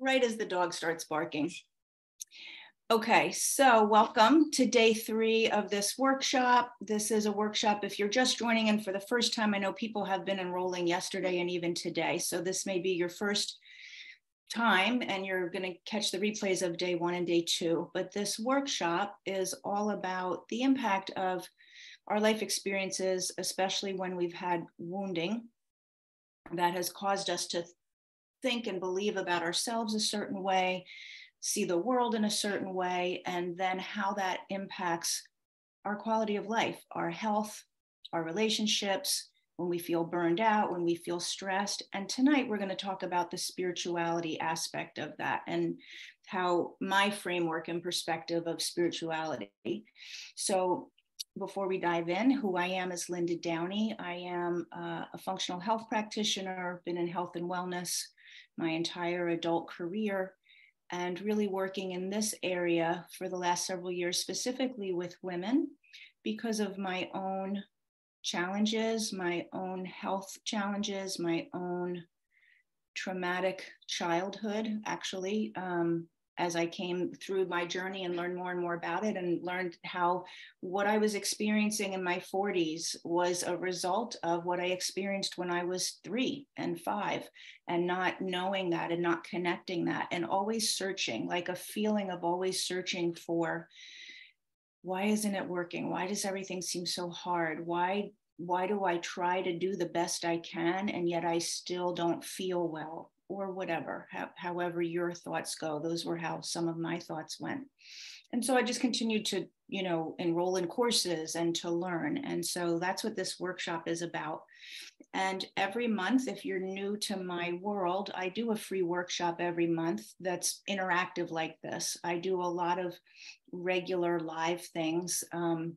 right as the dog starts barking. Okay, so welcome to day three of this workshop. This is a workshop, if you're just joining in for the first time, I know people have been enrolling yesterday and even today. So this may be your first time and you're going to catch the replays of day one and day two. But this workshop is all about the impact of our life experiences, especially when we've had wounding that has caused us to think and believe about ourselves a certain way, see the world in a certain way, and then how that impacts our quality of life, our health, our relationships, when we feel burned out, when we feel stressed. And tonight we're going to talk about the spirituality aspect of that and how my framework and perspective of spirituality. So, before we dive in, who I am is Linda Downey. I am uh, a functional health practitioner, been in health and wellness my entire adult career and really working in this area for the last several years, specifically with women, because of my own challenges, my own health challenges, my own traumatic childhood, actually. Um, as I came through my journey and learned more and more about it, and learned how what I was experiencing in my 40s was a result of what I experienced when I was three and five, and not knowing that and not connecting that, and always searching like a feeling of always searching for why isn't it working? Why does everything seem so hard? Why why do I try to do the best I can and yet I still don't feel well? Or whatever, however your thoughts go. Those were how some of my thoughts went. And so I just continued to, you know, enroll in courses and to learn. And so that's what this workshop is about. And every month, if you're new to my world, I do a free workshop every month that's interactive like this. I do a lot of regular live things. Um,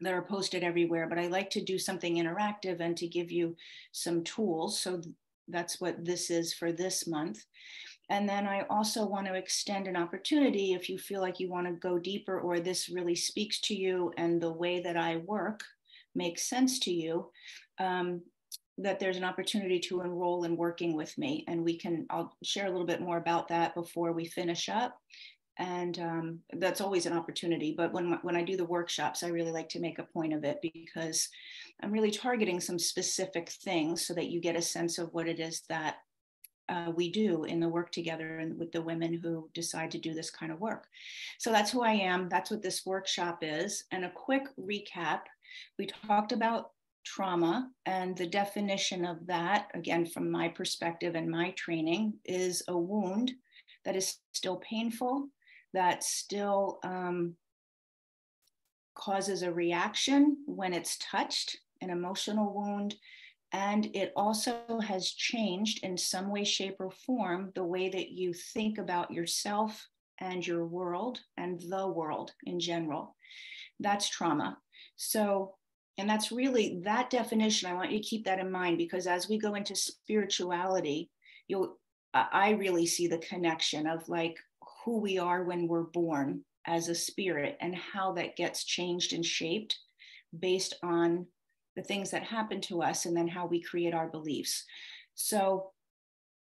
that are posted everywhere, but I like to do something interactive and to give you some tools. So that's what this is for this month. And then I also want to extend an opportunity if you feel like you want to go deeper or this really speaks to you and the way that I work makes sense to you, um, that there's an opportunity to enroll in working with me. And we can, I'll share a little bit more about that before we finish up and um, that's always an opportunity but when when i do the workshops i really like to make a point of it because i'm really targeting some specific things so that you get a sense of what it is that uh, we do in the work together and with the women who decide to do this kind of work. So that's who i am that's what this workshop is. And a quick recap we talked about trauma and the definition of that again from my perspective and my training is a wound that is still painful that still um, causes a reaction when it's touched, an emotional wound. And it also has changed in some way, shape, or form the way that you think about yourself and your world and the world in general. That's trauma. So, and that's really that definition. I want you to keep that in mind because as we go into spirituality, you'll, I really see the connection of like who we are when we're born as a spirit and how that gets changed and shaped based on the things that happen to us and then how we create our beliefs. So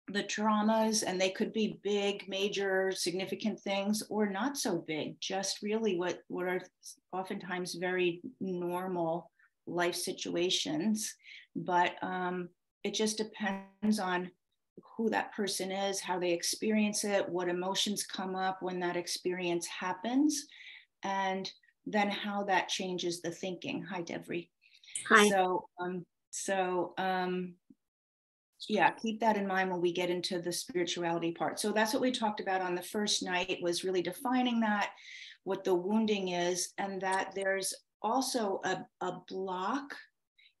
the traumas, and they could be big, major, significant things, or not so big, just really what, what are oftentimes very normal life situations. But um, it just depends on who that person is, how they experience it, what emotions come up when that experience happens, and then how that changes the thinking. Hi, Devry. Hi. So, um, so um, yeah, keep that in mind when we get into the spirituality part. So that's what we talked about on the first night was really defining that, what the wounding is, and that there's also a, a block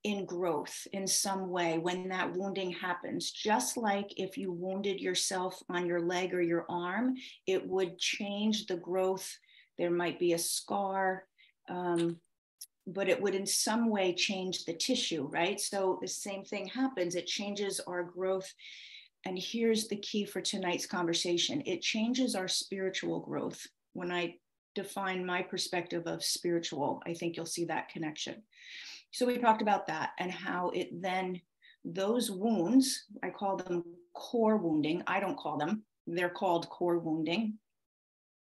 in growth in some way when that wounding happens. Just like if you wounded yourself on your leg or your arm, it would change the growth. There might be a scar, um, but it would in some way change the tissue, right? So the same thing happens, it changes our growth. And here's the key for tonight's conversation it changes our spiritual growth. When I define my perspective of spiritual, I think you'll see that connection. So we talked about that and how it then, those wounds, I call them core wounding. I don't call them, they're called core wounding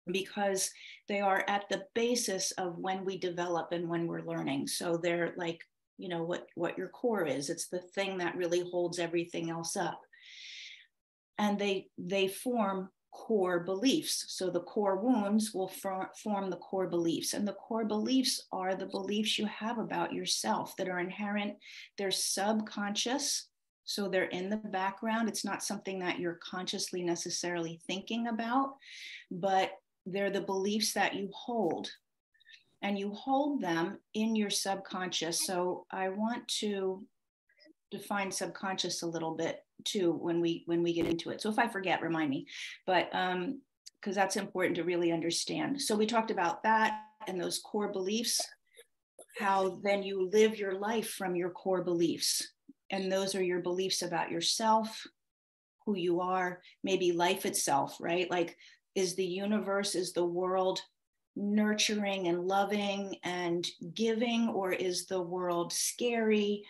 because they are at the basis of when we develop and when we're learning. So they're like, you know, what, what your core is. It's the thing that really holds everything else up. And they they form core beliefs. So the core wounds will for, form the core beliefs. And the core beliefs are the beliefs you have about yourself that are inherent, they're subconscious. So they're in the background. It's not something that you're consciously necessarily thinking about, but they're the beliefs that you hold. And you hold them in your subconscious. So I want to define subconscious a little bit too when we when we get into it. So if i forget remind me. But um because that's important to really understand. So we talked about that and those core beliefs how then you live your life from your core beliefs. And those are your beliefs about yourself who you are maybe life itself right? Like is the universe is the world nurturing and loving and giving or is the world scary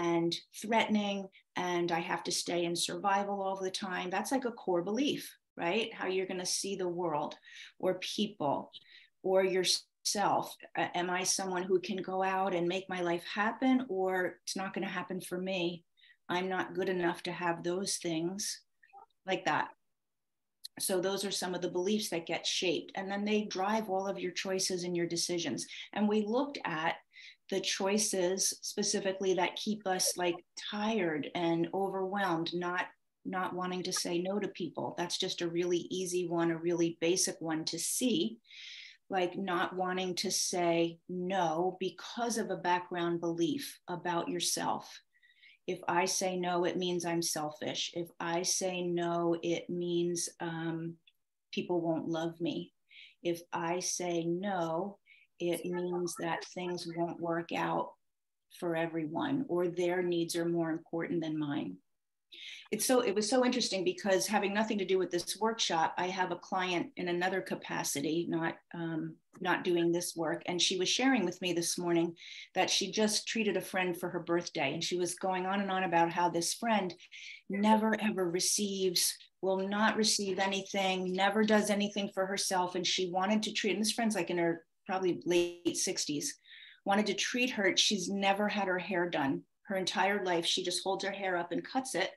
and threatening and I have to stay in survival all the time. That's like a core belief, right? How you're going to see the world or people or yourself. Am I someone who can go out and make my life happen or it's not going to happen for me? I'm not good enough to have those things like that. So, those are some of the beliefs that get shaped, and then they drive all of your choices and your decisions. And we looked at the choices specifically that keep us like tired and overwhelmed not not wanting to say no to people. That's just a really easy one a really basic one to see. Like not wanting to say no because of a background belief about yourself. If i say no it means i'm selfish. If i say no it means um, people won't love me. If i say no it means that things won't work out for everyone or their needs are more important than mine. It's so it was so interesting because having nothing to do with this workshop i have a client in another capacity not um, not doing this work and she was sharing with me this morning that she just treated a friend for her birthday and she was going on and on about how this friend never ever receives will not receive anything never does anything for herself and she wanted to treat and this friend's like in her probably late 60s, wanted to treat her. She's never had her hair done her entire life. She just holds her hair up and cuts it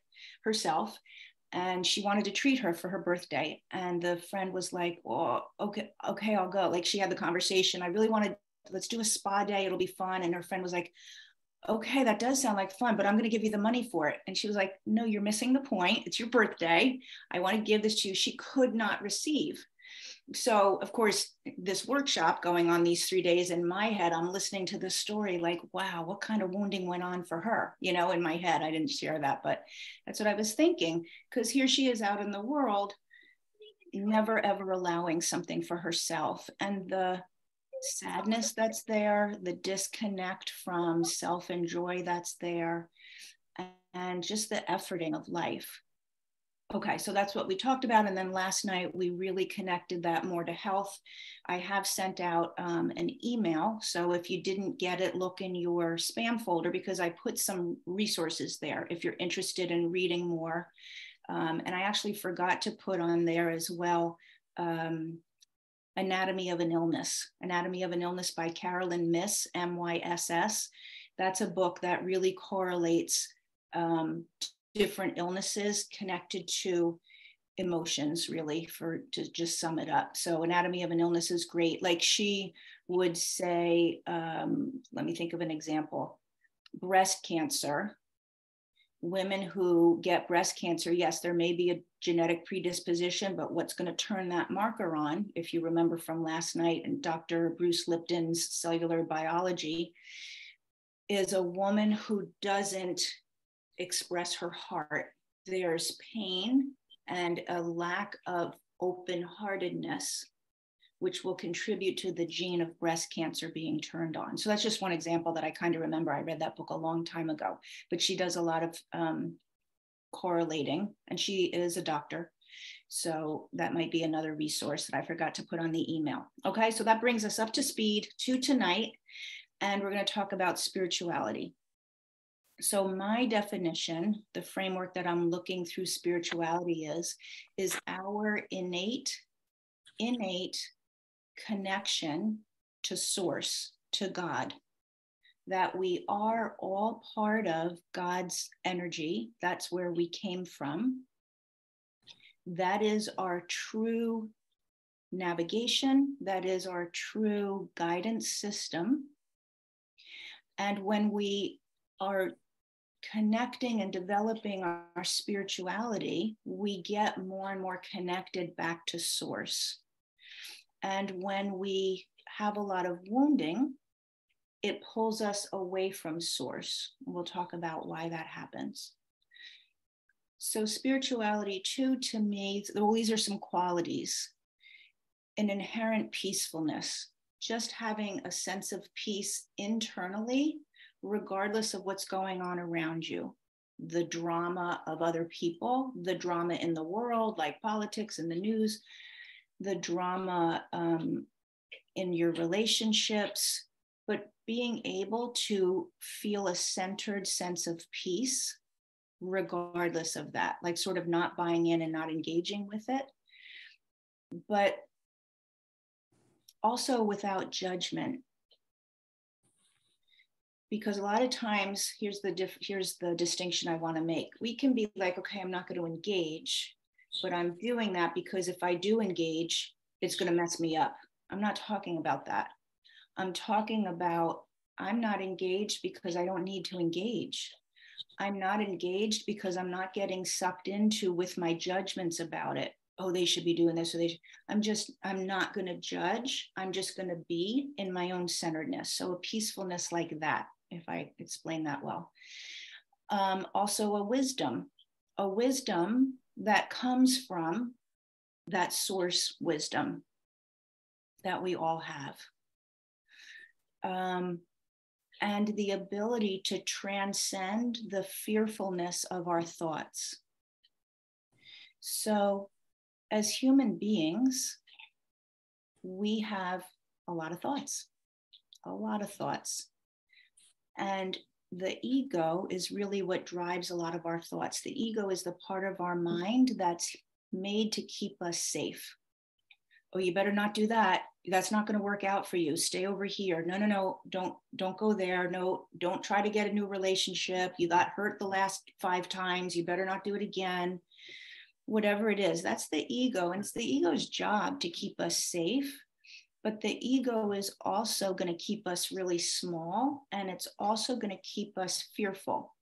herself. And she wanted to treat her for her birthday. And the friend was like, "Oh, okay, okay, I'll go." Like she had the conversation. I really wanted, let's do a spa day. It'll be fun. And her friend was like, okay, that does sound like fun, but I'm going to give you the money for it. And she was like, no, you're missing the point. It's your birthday. I want to give this to you. She could not receive so of course this workshop going on these three days in my head i'm listening to this story like wow what kind of wounding went on for her you know in my head. I didn't share that but that's what i was thinking because here she is out in the world never ever allowing something for herself. And the sadness that's there the disconnect from self and joy that's there and just the efforting of life Okay, so that's what we talked about. And then last night we really connected that more to health. I have sent out um, an email. So if you didn't get it, look in your spam folder because I put some resources there if you're interested in reading more. Um, and I actually forgot to put on there as well um, Anatomy of an Illness, Anatomy of an Illness by Carolyn Myss, M Y S S. That's a book that really correlates um, different illnesses connected to emotions really for to just sum it up. So anatomy of an illness is great. Like she would say um, let me think of an example. Breast cancer. Women who get breast cancer yes there may be a genetic predisposition but what's going to turn that marker on if you remember from last night and dr bruce lipton's cellular biology is a woman who doesn't express her heart. There's pain and a lack of open heartedness, which will contribute to the gene of breast cancer being turned on. So that's just one example that I kind of remember. I read that book a long time ago, but she does a lot of um, correlating, and she is a doctor. So that might be another resource that I forgot to put on the email. Okay, so that brings us up to speed to tonight, and we're going to talk about spirituality. So my definition the framework that i'm looking through spirituality is is our innate innate connection to source to god. That we are all part of god's energy. That's where we came from. That is our true navigation. That is our true guidance system. And when we are connecting and developing our, our, spirituality, we get more and more connected back to source. And when we have a lot of wounding, it pulls us away from source. We'll talk about why that happens. So, spirituality, too, to me, well, these are some qualities an inherent peacefulness, just having a sense of peace internally regardless of what's going on around you the drama of other people, the drama in the world, like politics and the news, the drama um, in your relationships, but being able to feel a centered sense of peace, regardless of that, like sort of not buying in and not engaging with it, but also without judgment because a lot of times here's the diff- here's the distinction I want to make. We can be like, okay, I'm not going to engage, but I'm doing that because if I do engage, it's going to mess me up. I'm not talking about that. I'm talking about I'm not engaged because I don't need to engage. I'm not engaged because I'm not getting sucked into with my judgments about it. Oh, they should be doing this or they should. I'm just, I'm not going to judge. I'm just going to be in my own centeredness. So a peacefulness like that if I explain that well. Um, also, a wisdom, a wisdom that comes from that source wisdom that we all have. Um, and the ability to transcend the fearfulness of our thoughts. So, as human beings, we have a lot of thoughts, a lot of thoughts. And the ego is really what drives a lot of our thoughts. The ego is the part of our mind that's made to keep us safe. Oh, you better not do that. That's not going to work out for you. Stay over here. No, no, no. Don't don't go there. No, don't try to get a new relationship. You got hurt the last 5 times. You better not do it again. Whatever it is, that's the ego and it's the ego's job to keep us safe but the ego is also going to keep us really small and it's also going to keep us fearful.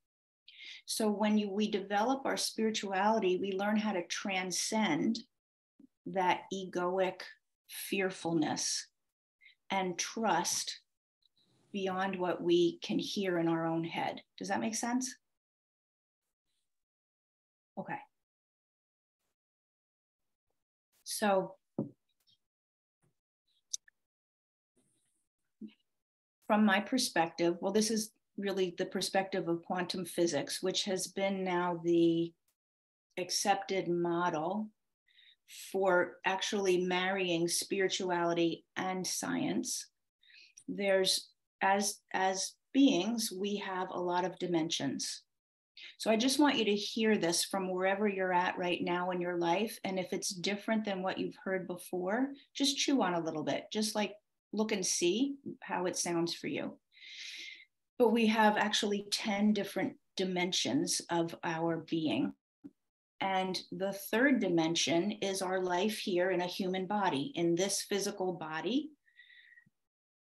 So when you, we develop our spirituality we learn how to transcend that egoic fearfulness and trust beyond what we can hear in our own head. Does that make sense? Okay. So from my perspective, well, this is really the perspective of quantum physics, which has been now the accepted model for actually marrying spirituality and science. There's, as, as beings, we have a lot of dimensions. So I just want you to hear this from wherever you're at right now in your life. And if it's different than what you've heard before, just chew on a little bit, just like look and see how it sounds for you. But we have actually 10 different dimensions of our being. And the third dimension is our life here in a human body. In this physical body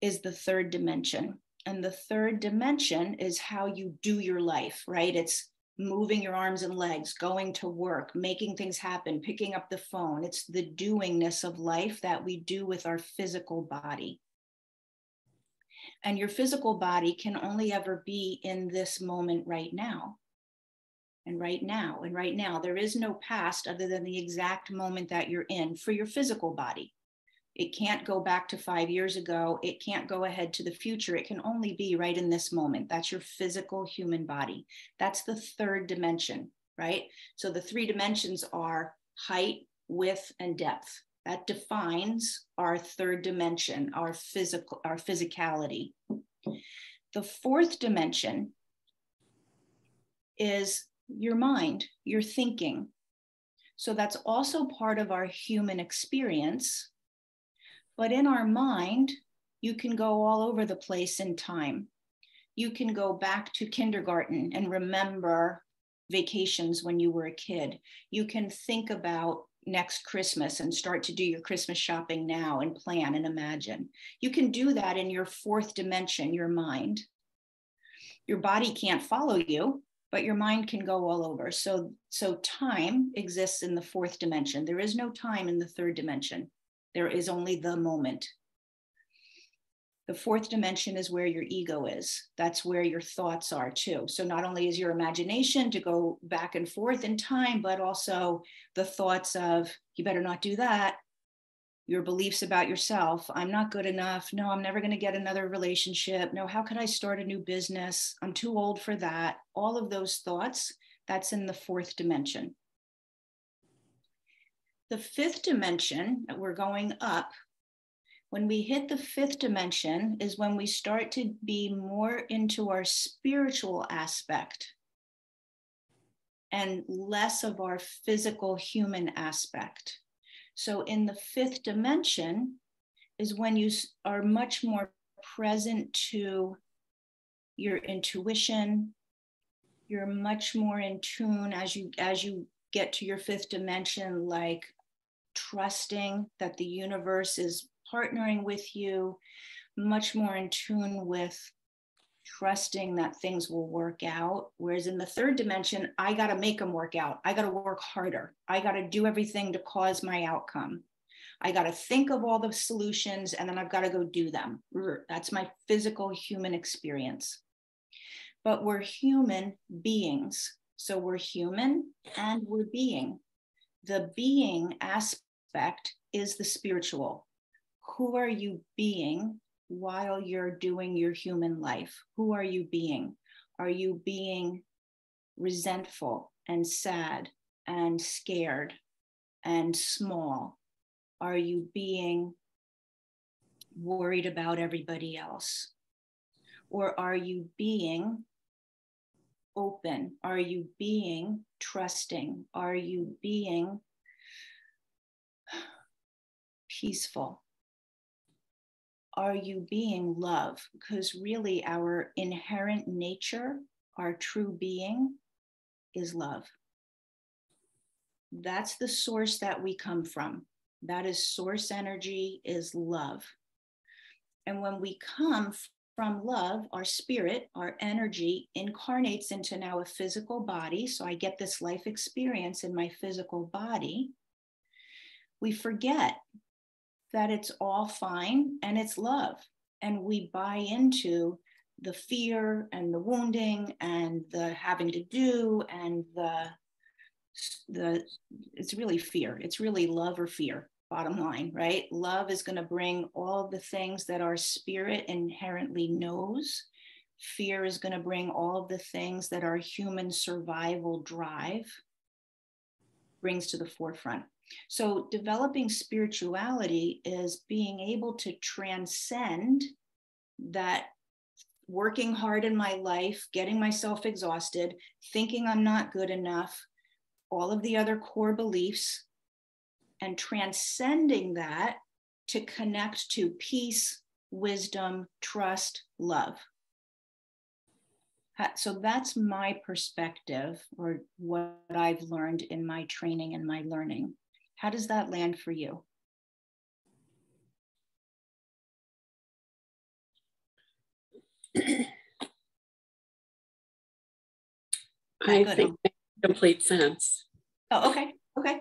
is the third dimension. And the third dimension is how you do your life, right? It's moving your arms and legs, going to work, making things happen, picking up the phone. It's the doingness of life that we do with our physical body. And your physical body can only ever be in this moment right now. And right now, and right now, there is no past other than the exact moment that you're in for your physical body. It can't go back to five years ago. It can't go ahead to the future. It can only be right in this moment. That's your physical human body. That's the third dimension, right? So the three dimensions are height, width, and depth. That defines our third dimension, our physical, our physicality. The fourth dimension is your mind, your thinking. So that's also part of our human experience. But in our mind, you can go all over the place in time. You can go back to kindergarten and remember vacations when you were a kid. You can think about next Christmas and start to do your Christmas shopping now and plan and imagine. You can do that in your fourth dimension, your mind. Your body can't follow you, but your mind can go all over. So, so time exists in the fourth dimension. There is no time in the third dimension. There is only the moment. The fourth dimension is where your ego is. That's where your thoughts are too. So not only is your imagination to go back and forth in time, but also the thoughts of, you better not do that. Your beliefs about yourself. I'm not good enough. No, I'm never going to get another relationship. No, how could I start a new business? I'm too old for that. All of those thoughts, that's in the fourth dimension. The fifth dimension, we're going up, when we hit the fifth dimension is when we start to be more into our spiritual aspect and less of our physical human aspect. So, in the fifth dimension is when you are much more present to your intuition. You're much more in tune as you as you get to your fifth dimension, like trusting that the universe is partnering with you, much more in tune with trusting that things will work out. Whereas in the third dimension, I got to make them work out. I got to work harder. I got to do everything to cause my outcome. I got to think of all the solutions and then I've got to go do them. That's my physical human experience. But we're human beings. So we're human and we're being. The being aspect is the spiritual who are you being while you're doing your human life? Who are you being? Are you being resentful and sad and scared and small? Are you being worried about everybody else? Or are you being open? Are you being trusting? Are you being peaceful? are you being love? Because really, our inherent nature, our true being, is love. That's the source that we come from. That is source energy, is love. And when we come from love, our spirit, our energy incarnates into now a physical body. So I get this life experience in my physical body. We forget that it's all fine and it's love. And we buy into the fear and the wounding and the having to do and the the it's really fear. It's really love or fear bottom line right? Love is going to bring all the things that our spirit inherently knows. Fear is going to bring all of the things that our human survival drive brings to the forefront so, developing spirituality is being able to transcend that working hard in my life, getting myself exhausted, thinking I'm not good enough, all of the other core beliefs, and transcending that to connect to peace, wisdom, trust, love so that's my perspective or what I've learned in my training and my learning. How does that land for you? I good, think complete sense. Oh, okay. Okay. All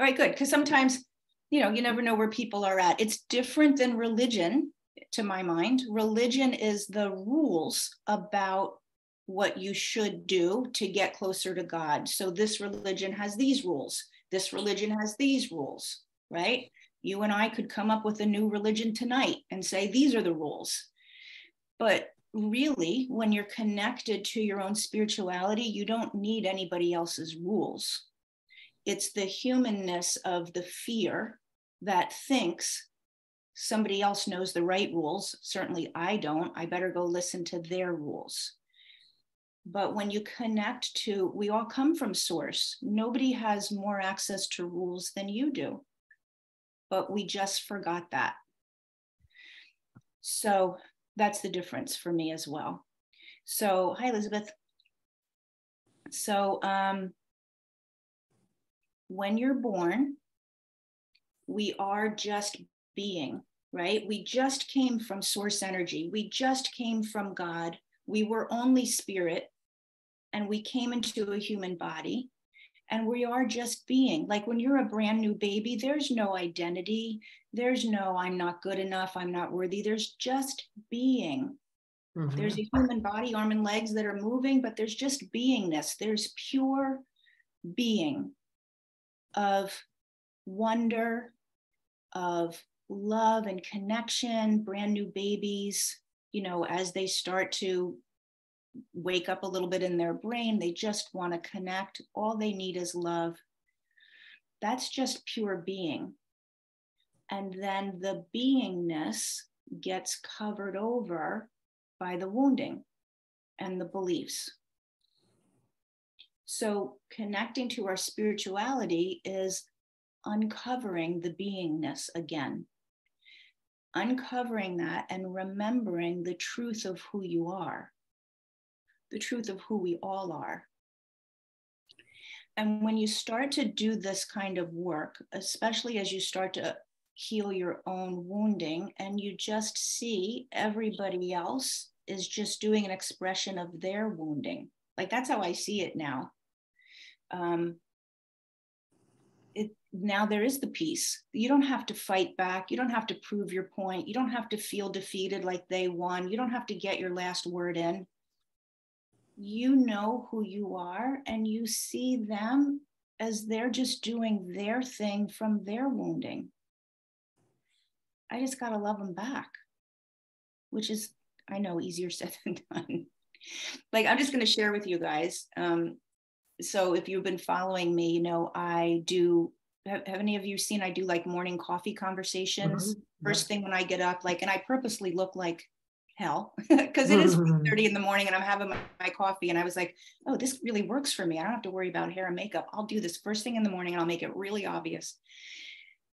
right, good. Because sometimes, you know, you never know where people are at. It's different than religion, to my mind. Religion is the rules about what you should do to get closer to God. So this religion has these rules. This religion has these rules, right? You and I could come up with a new religion tonight and say, these are the rules. But really, when you're connected to your own spirituality, you don't need anybody else's rules. It's the humanness of the fear that thinks somebody else knows the right rules. Certainly I don't. I better go listen to their rules But when you connect to, we all come from source. Nobody has more access to rules than you do. But we just forgot that. So that's the difference for me as well. So, hi, Elizabeth. So, um, when you're born, we are just being, right? We just came from source energy. We just came from God. We were only spirit and we came into a human body and we are just being. Like when you're a brand new baby there's no identity. There's no i'm not good enough i'm not worthy. There's just being. Mm-hmm. there's a human body arm and legs that are moving but there's just beingness. There's pure being of wonder of love and connection brand new babies you know as they start to wake up a little bit in their brain. They just want to connect. All they need is love. That's just pure being. And then the beingness gets covered over by the wounding and the beliefs. So, connecting to our spirituality is uncovering the beingness again, uncovering that and remembering the truth of who you are the truth of who we all are. And when you start to do this kind of work, especially as you start to heal your own wounding and you just see everybody else is just doing an expression of their wounding. Like that's how I see it now. Um, it, now there is the peace. You don't have to fight back. You don't have to prove your point. You don't have to feel defeated like they won. You don't have to get your last word in you know who you are and you see them as they're just doing their thing from their wounding. I just got to love them back, which is, I know, easier said than done. like, I'm just going to share with you guys. Um, so, if you've been following me, you know, I do. Have, have any of you seen I do like morning coffee conversations? Mm-hmm. First thing when I get up, like, and I purposely look like hell because it is 30 in the morning and I'm having my, my, coffee and I was like, oh, this really works for me. I don't have to worry about hair and makeup. I'll do this first thing in the morning and I'll make it really obvious.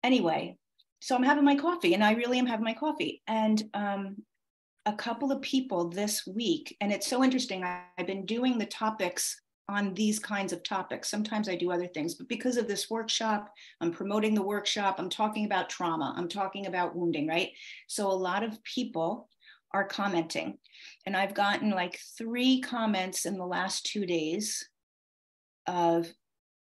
Anyway, so I'm having my coffee and I really am having my coffee. And um, a couple of people this week, and it's so interesting. I, I've been doing the topics on these kinds of topics. Sometimes I do other things, but because of this workshop, I'm promoting the workshop. I'm talking about trauma. I'm talking about wounding, right? So a lot of people are commenting. And I've gotten like three comments in the last two days of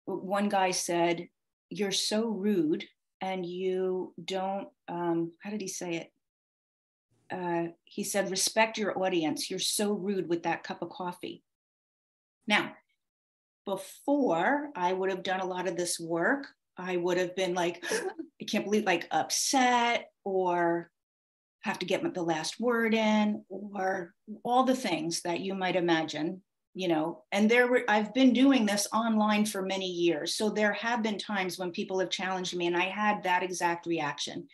one guy said, You're so rude and you don't, um, how did he say it? Uh, he said, Respect your audience. You're so rude with that cup of coffee. Now, before I would have done a lot of this work, I would have been like, I can't believe, like upset or have to get the last word in or all the things that you might imagine you know? And there were i've been doing this online for many years. So there have been times when people have challenged me and i had that exact reaction.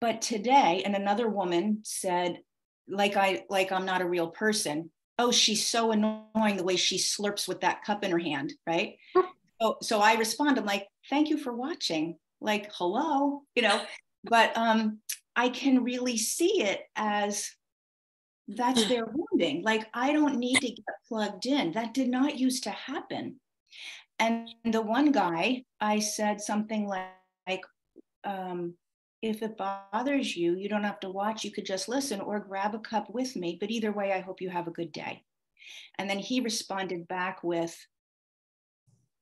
But today and another woman said like i like i'm not a real person oh she's so annoying the way she slurps with that cup in her hand right? So so i respond i'm like thank you for watching. Like hello you know? But um I can really see it as that's their wounding. Like, I don't need to get plugged in. That did not used to happen. And the one guy, I said something like, like um, if it bothers you, you don't have to watch, you could just listen or grab a cup with me. But either way, I hope you have a good day. And then he responded back with,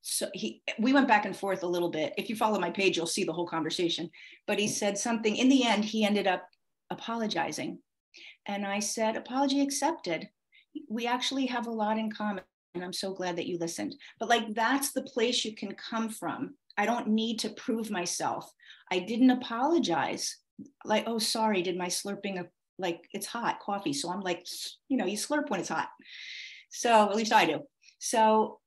so he we went back and forth a little bit. If you follow my page you'll see the whole conversation. But he said something in the end he ended up apologizing. And i said apology accepted. We actually have a lot in common and i'm so glad that you listened. But like that's the place you can come from. I don't need to prove myself. I didn't apologize. Like oh sorry did my slurping a, like it's hot coffee. So i'm like you know you slurp when it's hot. So at least i do. So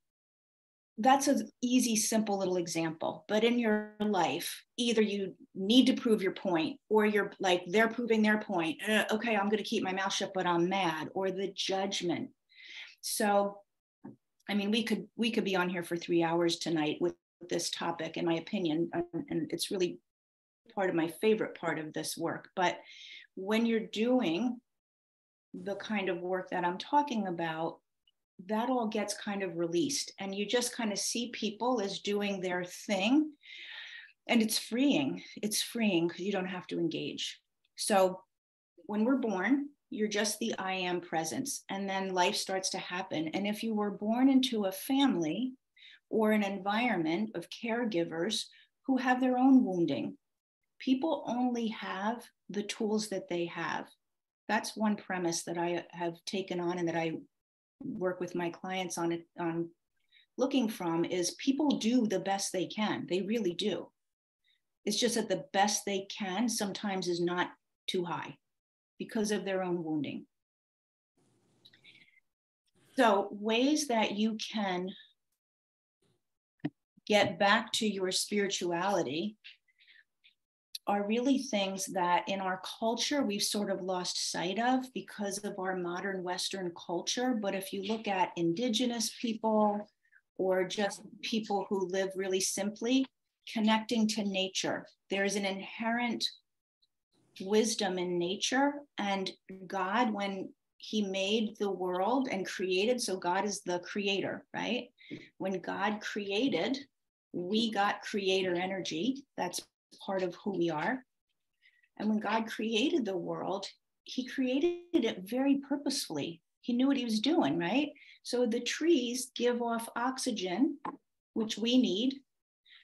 that's an easy, simple little example. But in your life, either you need to prove your point, or you're like, they're proving their point. Uh, okay, I'm going to keep my mouth shut, but I'm mad, or the judgment. So, I mean, we could we could be on here for three hours tonight with this topic, in my opinion, and it's really part of my favorite part of this work. But when you're doing the kind of work that I'm talking about, that all gets kind of released, and you just kind of see people as doing their thing, and it's freeing. It's freeing because you don't have to engage. So when we're born, you're just the I am presence, and then life starts to happen. And if you were born into a family or an environment of caregivers who have their own wounding, people only have the tools that they have. That's one premise that I have taken on and that I work with my clients on it on looking from is people do the best they can. They really do. It's just that the best they can sometimes is not too high because of their own wounding. So, ways that you can get back to your spirituality are really things that in our culture we've sort of lost sight of because of our modern Western culture. But if you look at indigenous people or just people who live really simply, connecting to nature, there's an inherent wisdom in nature and God, when he made the world and created, so God is the creator, right? When God created, we got creator energy. That's part of who we are. And when God created the world, he created it very purposefully. He knew what he was doing, right? So the trees give off oxygen, which we need,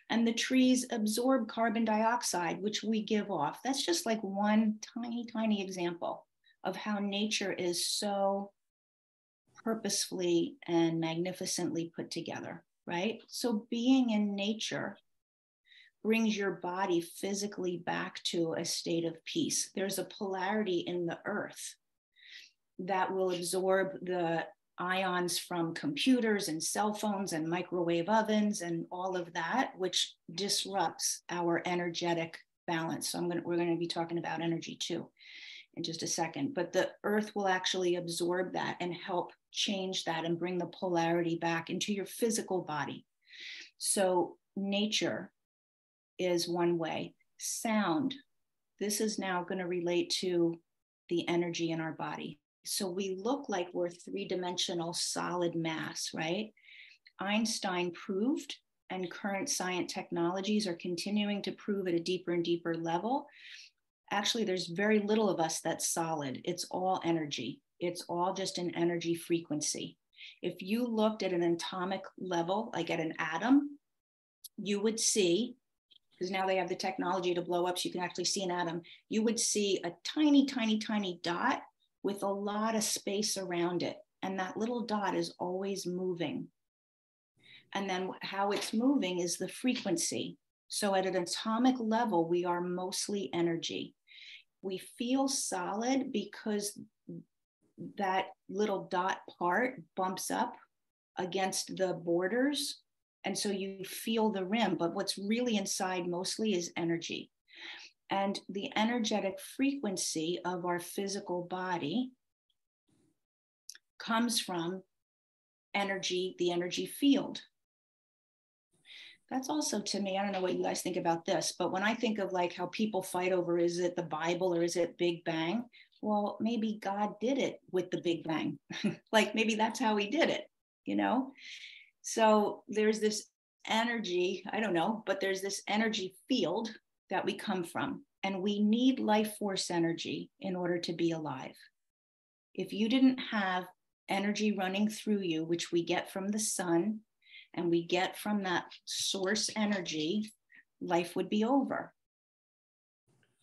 and the trees absorb carbon dioxide, which we give off. That's just like one tiny, tiny example of how nature is so purposefully and magnificently put together, right? So being in nature brings your body physically back to a state of peace. There's a polarity in the earth that will absorb the ions from computers and cell phones and microwave ovens and all of that, which disrupts our energetic balance. So I'm going to, we're going to be talking about energy too in just a second. But the earth will actually absorb that and help change that and bring the polarity back into your physical body. So nature is one way. Sound, this is now going to relate to the energy in our body. So we look like we're three dimensional solid mass, right? Einstein proved, and current science technologies are continuing to prove at a deeper and deeper level. Actually, there's very little of us that's solid. It's all energy, it's all just an energy frequency. If you looked at an atomic level, like at an atom, you would see because now they have the technology to blow up so you can actually see an atom, you would see a tiny, tiny, tiny dot with a lot of space around it. And that little dot is always moving. And then how it's moving is the frequency. So at an atomic level, we are mostly energy. We feel solid because that little dot part bumps up against the borders and so you feel the rim, but what's really inside mostly is energy. And the energetic frequency of our physical body comes from energy, the energy field. That's also to me, I don't know what you guys think about this, but when I think of like how people fight over is it the Bible or is it Big Bang? Well, maybe God did it with the Big Bang. like maybe that's how he did it, you know? So there's this energy, I don't know, but there's this energy field that we come from, and we need life force energy in order to be alive. If you didn't have energy running through you, which we get from the sun and we get from that source energy, life would be over.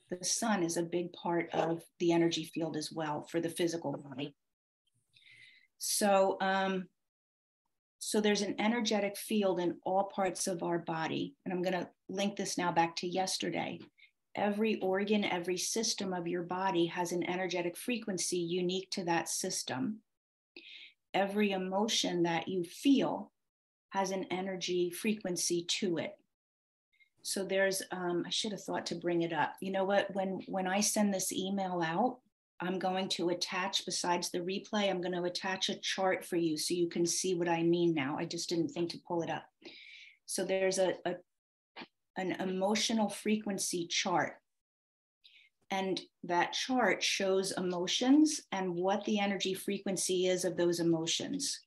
The sun is a big part of the energy field as well for the physical body. So, um, so there's an energetic field in all parts of our body. And I'm going to link this now back to yesterday. Every organ, every system of your body has an energetic frequency unique to that system. Every emotion that you feel has an energy frequency to it. So there's, um, I should have thought to bring it up. You know what? When when I send this email out, I'm going to attach, besides the replay, I'm going to attach a chart for you so you can see what I mean now. I just didn't think to pull it up. So there's a, a an emotional frequency chart. And that chart shows emotions and what the energy frequency is of those emotions.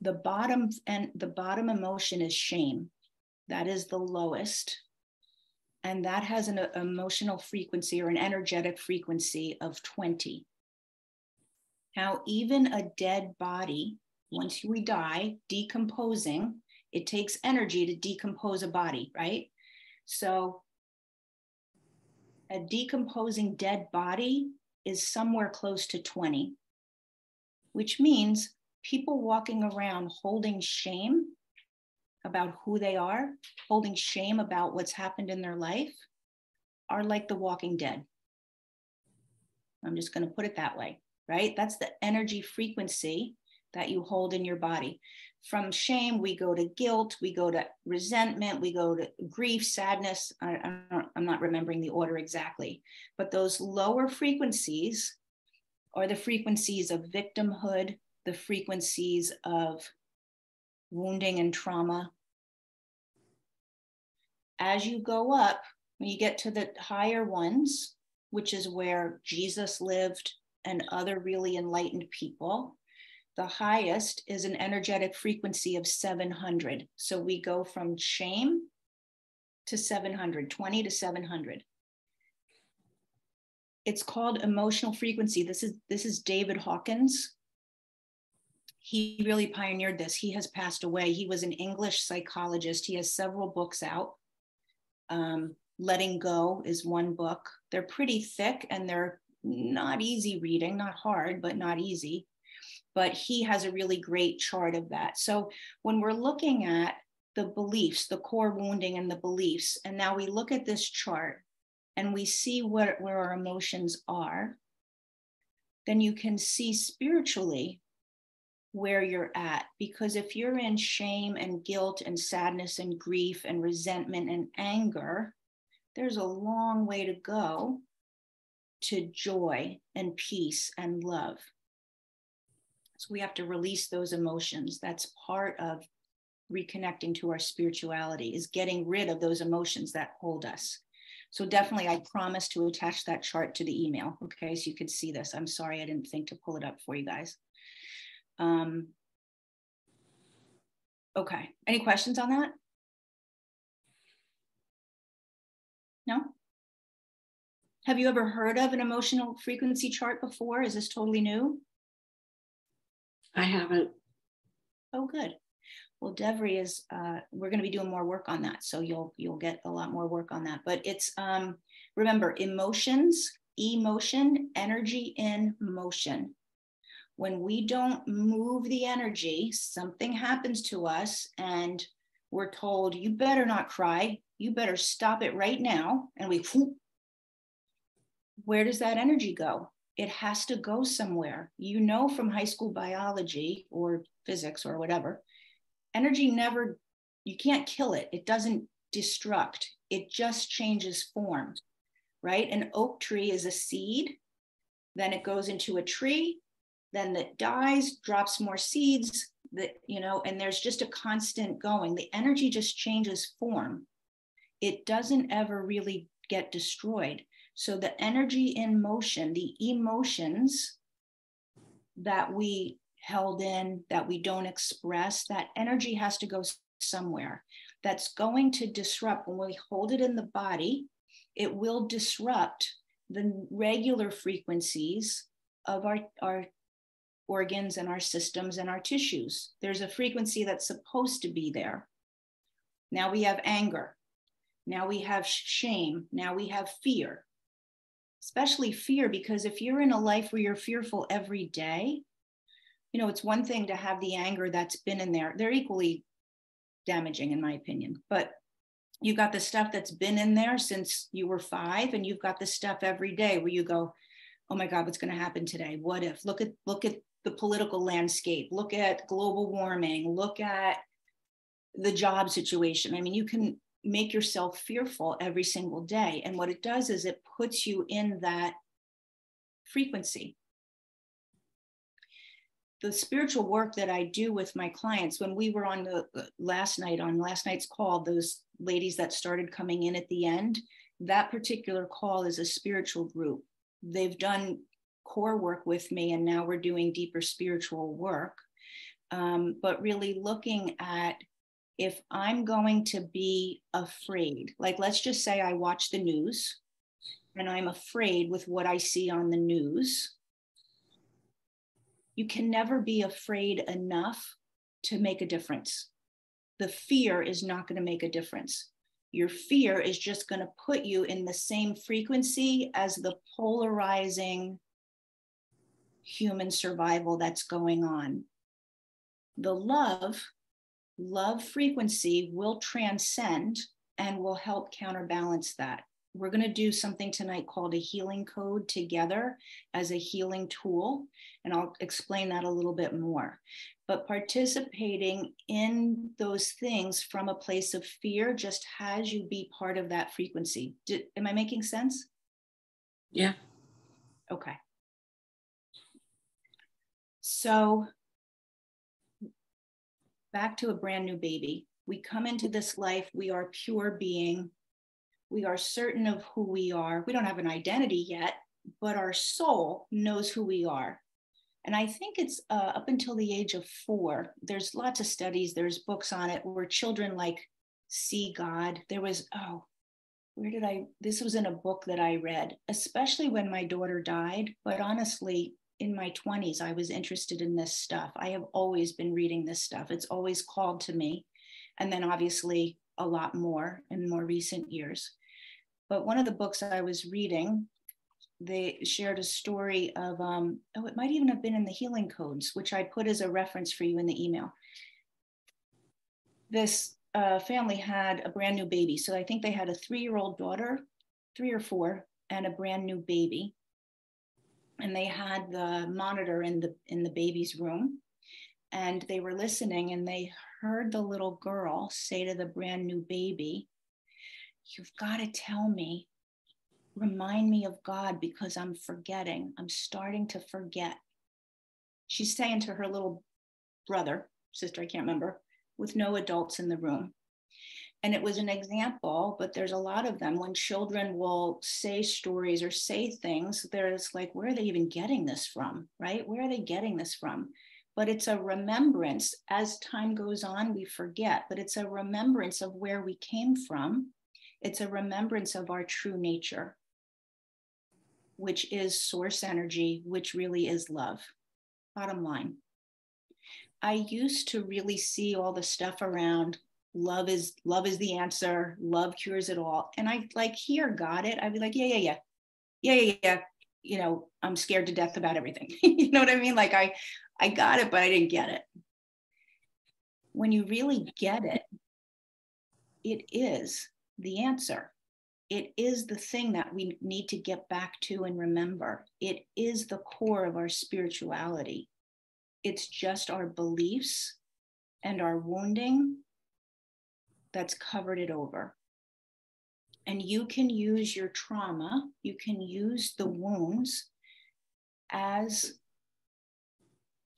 The bottom and the bottom emotion is shame. That is the lowest and that has an uh, emotional frequency or an energetic frequency of 20. Now, even a dead body, once we die, decomposing, it takes energy to decompose a body, right? So, a decomposing dead body is somewhere close to 20, which means people walking around holding shame about who they are, holding shame about what's happened in their life, are like the walking dead. I'm just going to put it that way, right? That's the energy frequency that you hold in your body. From shame, we go to guilt, we go to resentment, we go to grief, sadness. I, am not remembering the order exactly, but those lower frequencies are the frequencies of victimhood, the frequencies of wounding and trauma, as you go up, when you get to the higher ones, which is where Jesus lived and other really enlightened people, the highest is an energetic frequency of 700. So we go from shame to 700, 20 to 700. It's called emotional frequency. This is this is David Hawkins. He really pioneered this. He has passed away. He was an English psychologist. He has several books out. Um, Letting Go is one book. They're pretty thick and they're not easy reading, not hard, but not easy. But he has a really great chart of that. So when we're looking at the beliefs, the core wounding and the beliefs, and now we look at this chart and we see what, where our emotions are, then you can see spiritually where you're at. Because if you're in shame and guilt and sadness and grief and resentment and anger, there's a long way to go to joy and peace and love. So we have to release those emotions. That's part of reconnecting to our spirituality is getting rid of those emotions that hold us. So definitely I promise to attach that chart to the email. Okay, so you could see this. I'm sorry I didn't think to pull it up for you guys. Um, okay, any questions on that? No? Have you ever heard of an emotional frequency chart before? Is this totally new? I haven't. Oh, good. Well, Devry is. Uh, we're going to be doing more work on that, so you'll you'll get a lot more work on that. But it's um, remember emotions, emotion, energy in motion when we don't move the energy, something happens to us and we're told, you better not cry. You better stop it right now. And we, where does that energy go? It has to go somewhere. You know from high school biology or physics or whatever, energy never, you can't kill it. It doesn't destruct, it just changes form, right? An oak tree is a seed, then it goes into a tree, then that dies, drops more seeds, that, you know, and there's just a constant going. The energy just changes form. It doesn't ever really get destroyed. So the energy in motion, the emotions that we held in, that we don't express, that energy has to go somewhere. That's going to disrupt when we hold it in the body, it will disrupt the regular frequencies of our, our organs and our systems and our tissues. There's a frequency that's supposed to be there. Now we have anger. Now we have shame. Now we have fear. Especially fear, because if you're in a life where you're fearful every day, you know, it's one thing to have the anger that's been in there. They're equally damaging, in my opinion. But you've got the stuff that's been in there since you were five, and you've got the stuff every day where you go, oh my god what's going to happen today what if look at look at the political landscape, look at global warming, look at the job situation. I mean, you can make yourself fearful every single day. And what it does is it puts you in that frequency. The spiritual work that I do with my clients, when we were on the uh, last night, on last night's call, those ladies that started coming in at the end, that particular call is a spiritual group. They've done core work with me, and now we're doing deeper spiritual work. Um, but really looking at if I'm going to be afraid, like let's just say I watch the news and I'm afraid with what I see on the news, you can never be afraid enough to make a difference. The fear is not going to make a difference. Your fear is just going to put you in the same frequency as the polarizing human survival that's going on. The love, love frequency will transcend and will help counterbalance that. We're going to do something tonight called a healing code together as a healing tool. And I'll explain that a little bit more. But participating in those things from a place of fear just has you be part of that frequency. Did, am I making sense? Yeah. Okay. So, back to a brand new baby. We come into this life, we are pure being. We are certain of who we are. We don't have an identity yet, but our soul knows who we are. And I think it's uh, up until the age of four. There's lots of studies, there's books on it where children like see God. There was, oh, where did I? This was in a book that I read, especially when my daughter died. But honestly, in my 20s, I was interested in this stuff. I have always been reading this stuff, it's always called to me. And then obviously a lot more in more recent years. But one of the books I was reading they shared a story of um, oh it might even have been in the healing codes which i put as a reference for you in the email this uh, family had a brand new baby so i think they had a three-year-old daughter three or four and a brand new baby and they had the monitor in the in the baby's room and they were listening and they heard the little girl say to the brand new baby you've got to tell me remind me of God because I'm forgetting. I'm starting to forget. She's saying to her little brother, sister, I can't remember, with no adults in the room. And it was an example, but there's a lot of them when children will say stories or say things, there's like, where are they even getting this from? Right? Where are they getting this from? But it's a remembrance. As time goes on, we forget, but it's a remembrance of where we came from. It's a remembrance of our true nature which is source energy, which really is love. Bottom line. I used to really see all the stuff around love is love is the answer, love cures it all. And I like here got it. I'd be like, yeah, yeah, yeah. Yeah, yeah, yeah. You know, I'm scared to death about everything. you know what I mean? Like I I got it, but I didn't get it. When you really get it, it is the answer it is the thing that we need to get back to and remember. It is the core of our spirituality. It's just our beliefs and our wounding that's covered it over. And you can use your trauma, you can use the wounds as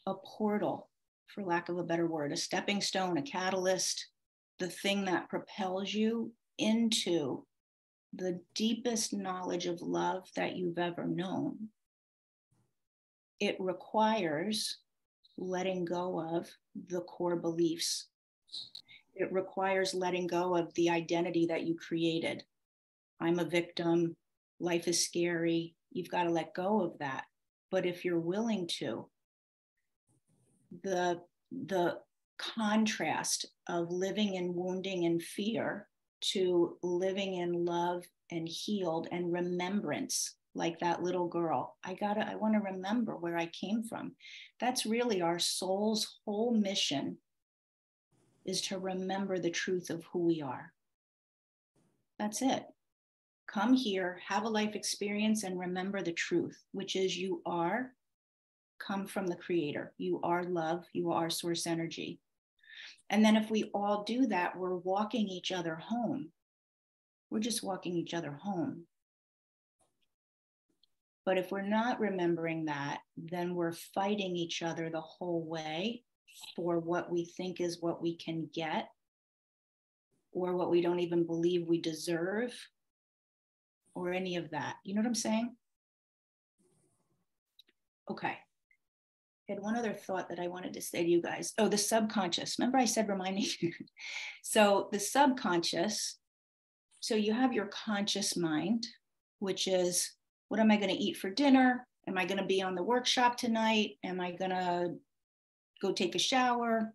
a portal, for lack of a better word, a stepping stone, a catalyst, the thing that propels you into the deepest knowledge of love that you've ever known, it requires letting go of the core beliefs. It requires letting go of the identity that you created. I'm a victim. Life is scary. You've got to let go of that. But if you're willing to, the, the contrast of living in wounding and fear to living in love and healed and remembrance like that little girl i gotta i want to remember where i came from that's really our soul's whole mission is to remember the truth of who we are. That's it. Come here have a life experience and remember the truth which is you are come from the creator. You are love. You are source energy. And then if we all do that, we're walking each other home. We're just walking each other home. But if we're not remembering that, then we're fighting each other the whole way for what we think is what we can get or what we don't even believe we deserve or any of that. You know what I'm saying? Okay. I had one other thought that I wanted to say to you guys. Oh, the subconscious. Remember, I said remind me. so, the subconscious, so you have your conscious mind, which is what am I going to eat for dinner? Am I going to be on the workshop tonight? Am I going to go take a shower?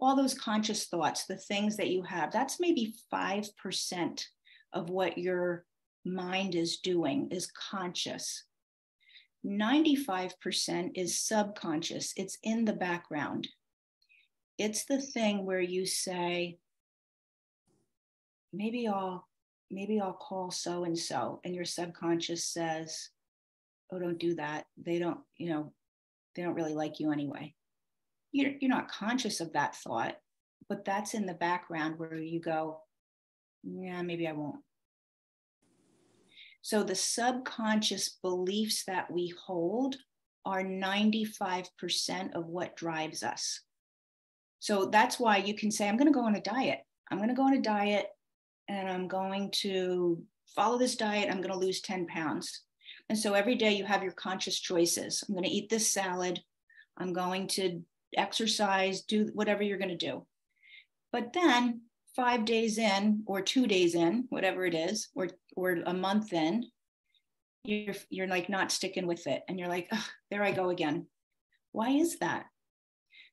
All those conscious thoughts, the things that you have, that's maybe 5% of what your mind is doing is conscious. 95% is subconscious, it's in the background. It's the thing where you say, maybe I'll maybe I'll call so and so and your subconscious says, "Oh, don't do that. They don't, you know, they don't really like you anyway." You're you're not conscious of that thought, but that's in the background where you go, "Yeah, maybe I won't." So the subconscious beliefs that we hold are 95% of what drives us. So that's why you can say, I'm going to go on a diet. I'm going to go on a diet and I'm going to follow this diet. I'm going to lose 10 pounds. And so every day you have your conscious choices. I'm going to eat this salad. I'm going to exercise, do whatever you're going to do. But then five days in or two days in, whatever it is, or or a month in, you're you're like not sticking with it, and you're like, there I go again. Why is that?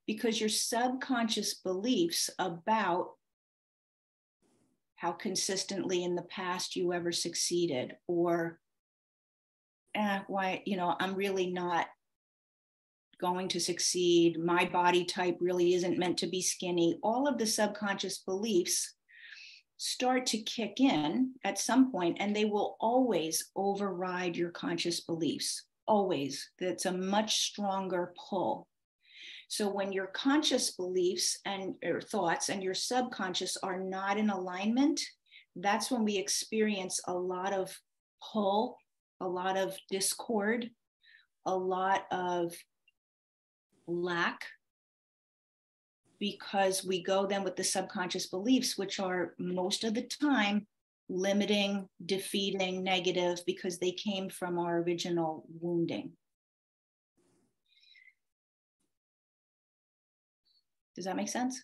Because your subconscious beliefs about how consistently in the past you ever succeeded, or eh, why you know I'm really not going to succeed. My body type really isn't meant to be skinny. All of the subconscious beliefs start to kick in at some point and they will always override your conscious beliefs always that's a much stronger pull so when your conscious beliefs and or thoughts and your subconscious are not in alignment that's when we experience a lot of pull a lot of discord a lot of lack because we go then with the subconscious beliefs, which are most of the time limiting, defeating, negative, because they came from our original wounding. Does that make sense?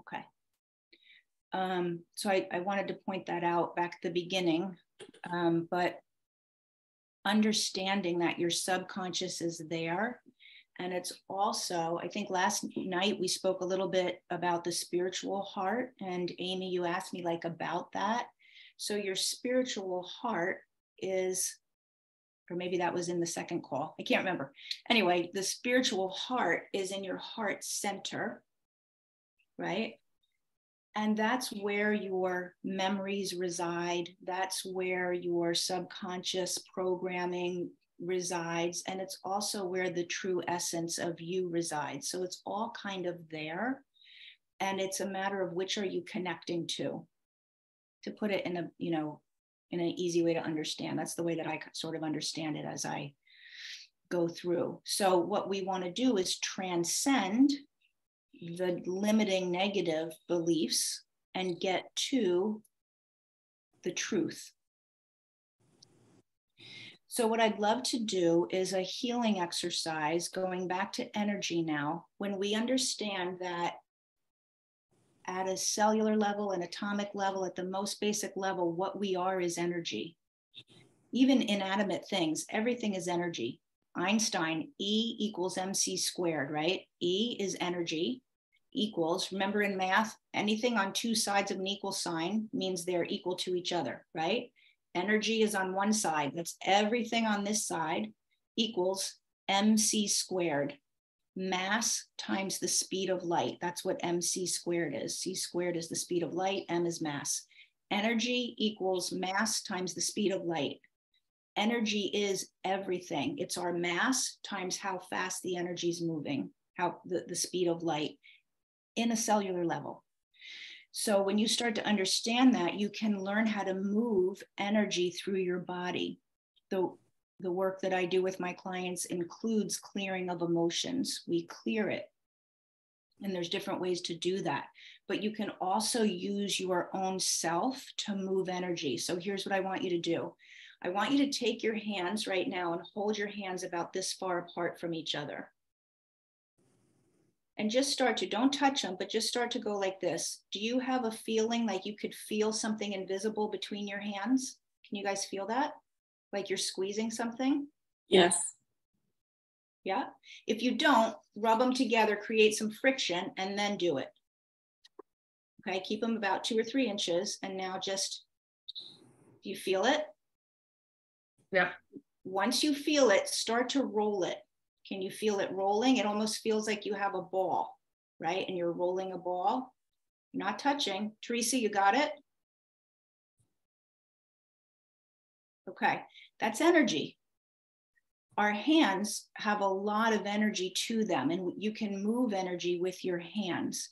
Okay. Um, so I, I, wanted to point that out back at the beginning, um, but understanding that your subconscious is there and it's also, I think last night we spoke a little bit about the spiritual heart. And Amy, you asked me like about that. So your spiritual heart is, or maybe that was in the second call. I can't remember. Anyway, the spiritual heart is in your heart center, right? And that's where your memories reside. That's where your subconscious programming resides. And it's also where the true essence of you resides. So it's all kind of there. And it's a matter of which are you connecting to to put it in a you know in an easy way to understand. That's the way that i sort of understand it as i go through. So what we want to do is transcend the limiting negative beliefs and get to the truth so, what I'd love to do is a healing exercise going back to energy now. When we understand that at a cellular level, an atomic level, at the most basic level, what we are is energy. Even inanimate things, everything is energy. Einstein, E equals mc squared, right? E is energy equals, remember in math, anything on two sides of an equal sign means they're equal to each other, right? energy is on one side. That's everything on this side equals mc squared. Mass times the speed of light. That's what mc squared is. c squared is the speed of light, m is mass. Energy equals mass times the speed of light. Energy is everything. It's our mass times how fast the energy is moving, how the, the speed of light in a cellular level. So when you start to understand that, you can learn how to move energy through your body. the the work that I do with my clients includes clearing of emotions. We clear it. And there's different ways to do that. But you can also use your own self to move energy. So here's what I want you to do I want you to take your hands right now and hold your hands about this far apart from each other. And just start to, don't touch them, but just start to go like this. Do you have a feeling like you could feel something invisible between your hands? Can you guys feel that? Like you're squeezing something? Yes. Yeah. If you don't, rub them together, create some friction, and then do it. Okay. Keep them about two or three inches. And now just, do you feel it? Yeah. Once you feel it, start to roll it. Can you feel it rolling? It almost feels like you have a ball, right? And you're rolling a ball. Not touching. Teresa, you got it? Okay, that's energy. Our hands have a lot of energy to them, and you can move energy with your hands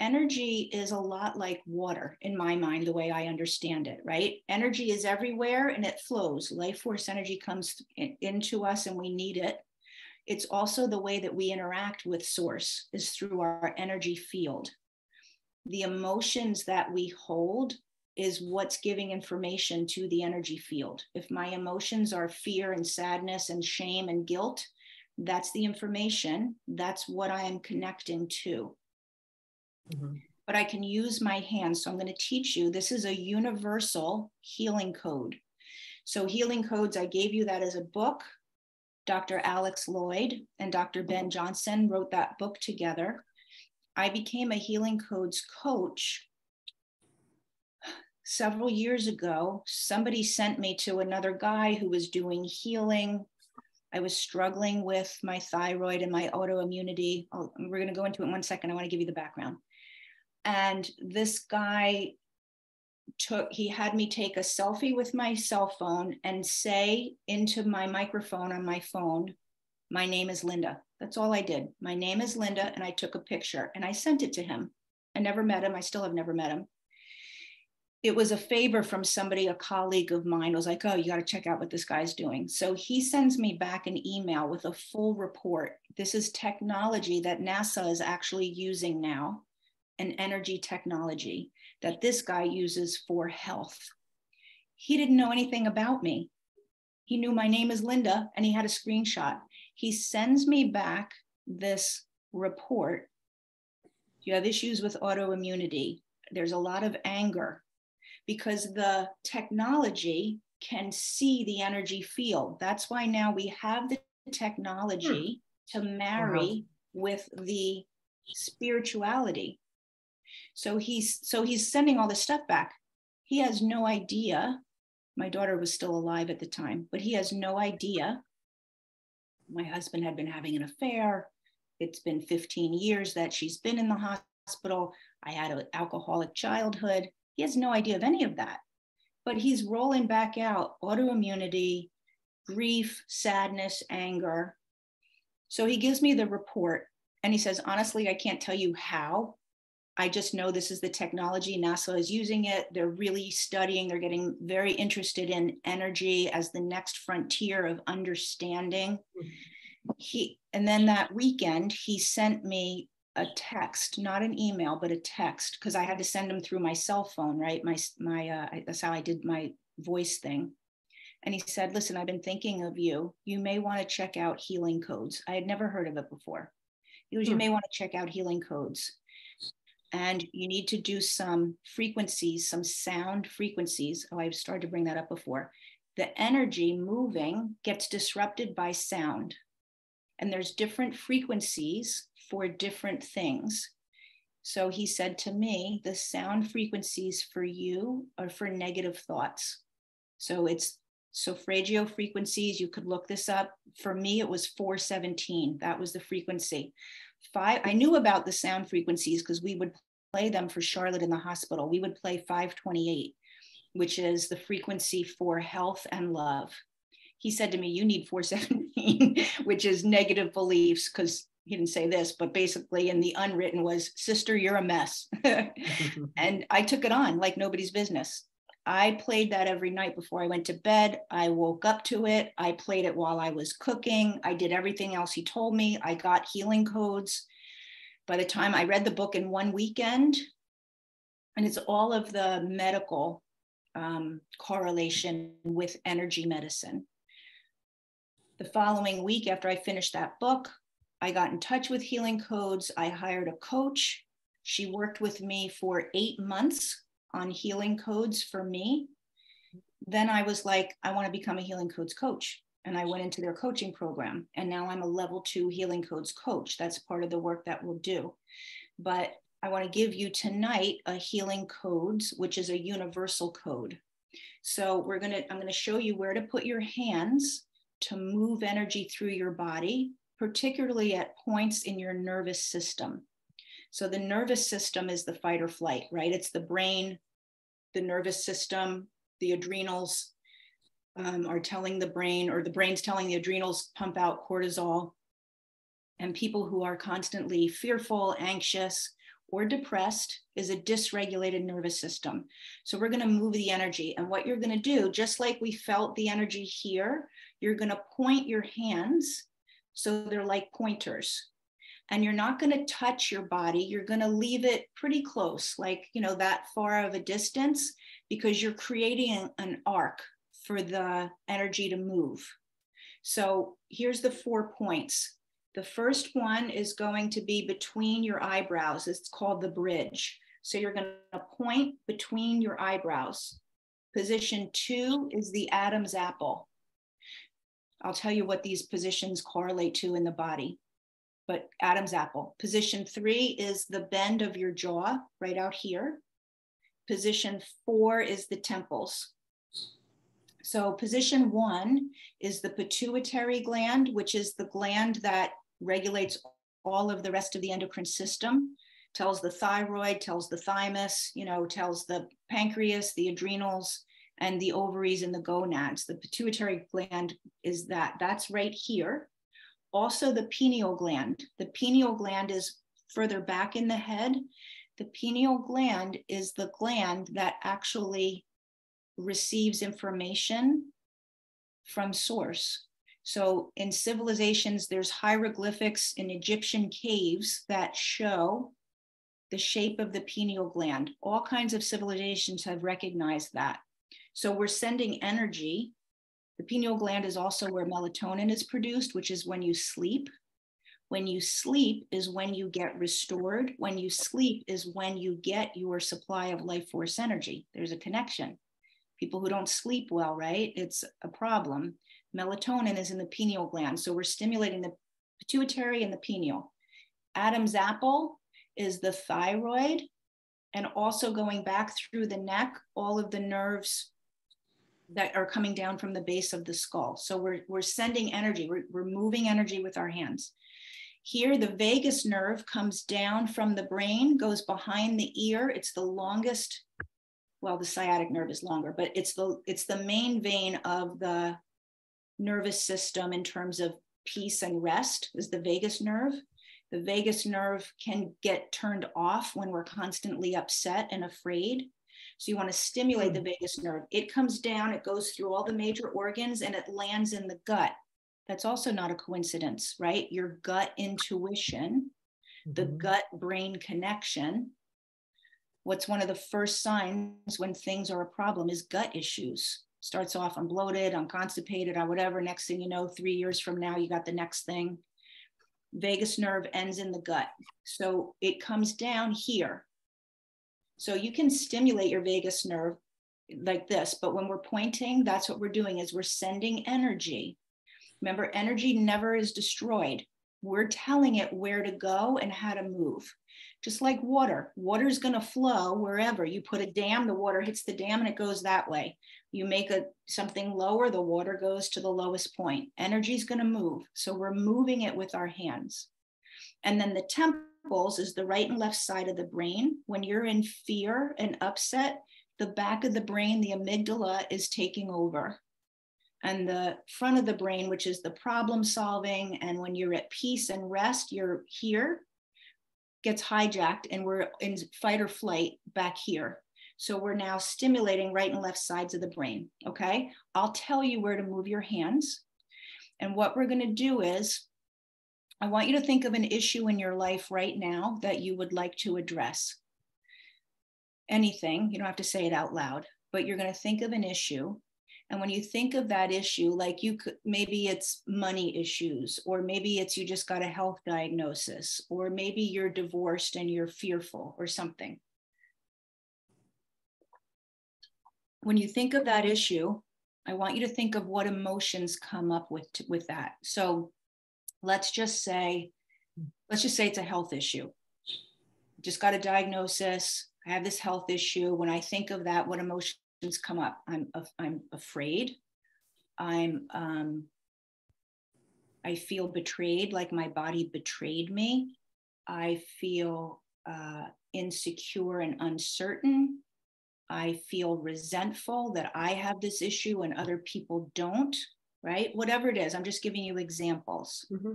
energy is a lot like water in my mind the way i understand it right energy is everywhere and it flows life force energy comes in, into us and we need it it's also the way that we interact with source is through our energy field the emotions that we hold is what's giving information to the energy field if my emotions are fear and sadness and shame and guilt that's the information that's what i am connecting to Mm-hmm. But I can use my hands. So I'm going to teach you. This is a universal healing code. So, healing codes, I gave you that as a book. Dr. Alex Loyd and Dr. Ben mm-hmm. Johnson wrote that book together. I became a healing codes coach several years ago. Somebody sent me to another guy who was doing healing. I was struggling with my thyroid and my autoimmunity. I'll, we're going to go into it in one second. I want to give you the background and this guy took he had me take a selfie with my cell phone and say into my microphone on my phone my name is linda. That's all i did. My name is linda and i took a picture and i sent it to him. I never met him. I still have never met him. It was a favor from somebody a colleague of mine was like oh you got to check out what this guy's doing. So he sends me back an email with a full report. This is technology that nasa is actually using now an energy technology that this guy uses for health. He didn't know anything about me. He knew my name is Linda and he had a screenshot. He sends me back this report. You have issues with autoimmunity. There's a lot of anger because the technology can see the energy field. That's why now we have the technology hmm. to marry wow. with the spirituality. So he's so he's sending all this stuff back. He has no idea. My daughter was still alive at the time, but he has no idea. My husband had been having an affair. It's been 15 years that she's been in the hospital. I had an alcoholic childhood. He has no idea of any of that. But he's rolling back out autoimmunity, grief, sadness, anger. So he gives me the report and he says, honestly, I can't tell you how I just know this is the technology. NASA is using it. They're really studying, they're getting very interested in energy as the next frontier of understanding. He and then that weekend he sent me a text, not an email, but a text, because I had to send him through my cell phone, right? My my uh, that's how I did my voice thing. And he said, "Listen, I've been thinking of you. You may want to check out healing codes. I had never heard of it before. He goes, you hmm. may want to check out healing codes and you need to do some frequencies, some sound frequencies. Oh, I've started to bring that up before. The energy moving gets disrupted by sound. And there's different frequencies for different things. So he said to me, the sound frequencies for you are for negative thoughts. So it's solfeggio frequencies. You could look this up. For me, it was 417. That was the frequency five i knew about the sound frequencies because we would play them for charlotte in the hospital. We would play 528 which is the frequency for health and love. He said to me you need 417 which is negative beliefs because he didn't say this but basically in the unwritten was sister you're a mess. And i took it on like nobody's business I played that every night before I went to bed. I woke up to it. I played it while I was cooking. I did everything else he told me. I got healing codes. By the time I read the book in one weekend, and it's all of the medical um, correlation with energy medicine. The following week, after I finished that book, I got in touch with Healing Codes. I hired a coach. She worked with me for eight months on healing codes for me. Then I was like, I want to become a healing codes coach. And I went into their coaching program. And now I'm a level two healing codes coach. That's part of the work that we'll do. But I want to give you tonight a healing codes, which is a universal code. So we're going to, I'm going to show you where to put your hands to move energy through your body, particularly at points in your nervous system. So the nervous system is the fight or flight, right? It's the brain, the nervous system, the adrenals um, are telling the brain, or the brain's telling the adrenals pump out cortisol. And people who are constantly fearful, anxious, or depressed is a dysregulated nervous system. So we're going to move the energy. And what you're going to do, just like we felt the energy here, you're going to point your hands so they're like pointers and you're not going to touch your body. You're going to leave it pretty close like you know that far of a distance because you're creating an arc for the energy to move. So here's the four points. The first one is going to be between your eyebrows. It's called the bridge. So you're going to point between your eyebrows. Position two is the adam's apple. I'll tell you what these positions correlate to in the body but Adam's apple. Position three is the bend of your jaw right out here. Position four is the temples. So position one is the pituitary gland, which is the gland that regulates all of the rest of the endocrine system, tells the thyroid, tells the thymus, you know, tells the pancreas, the adrenals, and the ovaries and the gonads. The pituitary gland is that, that's right here also the pineal gland. The pineal gland is further back in the head. The pineal gland is the gland that actually receives information from source. So in civilizations, there's hieroglyphics in Egyptian caves that show the shape of the pineal gland. All kinds of civilizations have recognized that. So we're sending energy the pineal gland is also where melatonin is produced, which is when you sleep. When you sleep is when you get restored. When you sleep is when you get your supply of life force energy. There's a connection. People who don't sleep well, right? It's a problem. Melatonin is in the pineal gland. So we're stimulating the pituitary and the pineal. Adam's apple is the thyroid. And also going back through the neck, all of the nerves that are coming down from the base of the skull. So we're, we're sending energy, we're, we're moving energy with our hands. Here, the vagus nerve comes down from the brain, goes behind the ear. It's the longest, well, the sciatic nerve is longer, but it's the it's the main vein of the nervous system in terms of peace and rest is the vagus nerve. The vagus nerve can get turned off when we're constantly upset and afraid. So you want to stimulate the hmm. vagus nerve. It comes down, it goes through all the major organs, and it lands in the gut. That's also not a coincidence, right? Your gut intuition, mm-hmm. the gut brain connection. What's one of the first signs when things are a problem is gut issues. Starts off, I'm bloated, I'm constipated, or whatever. Next thing you know, three years from now, you got the next thing. Vagus nerve ends in the gut. So it comes down here so you can stimulate your vagus nerve like this, but when we're pointing, that's what we're doing is we're sending energy. Remember, energy never is destroyed. We're telling it where to go and how to move. Just like water, water is going to flow wherever you put a dam, the water hits the dam and it goes that way. You make a something lower, the water goes to the lowest point. Energy is going to move. So we're moving it with our hands. And then the temp is the right and left side of the brain. When you're in fear and upset, the back of the brain, the amygdala, is taking over. And the front of the brain, which is the problem solving, and when you're at peace and rest, you're here, gets hijacked, and we're in fight or flight back here. So we're now stimulating right and left sides of the brain. Okay. I'll tell you where to move your hands. And what we're going to do is, I want you to think of an issue in your life right now that you would like to address. Anything, you don't have to say it out loud, but you're going to think of an issue and when you think of that issue, like you could, maybe it's money issues, or maybe it's you just got a health diagnosis, or maybe you're divorced and you're fearful or something. When you think of that issue, I want you to think of what emotions come up with, with that. So let's just say, let's just say it's a health issue. Just got a diagnosis. I have this health issue. When I think of that, what emotions come up. I'm I'm afraid. I'm um, I feel betrayed, like my body betrayed me. I feel uh, insecure and uncertain. I feel resentful that I have this issue and other people don't, right? Whatever it is, I'm just giving you examples. Mm-hmm.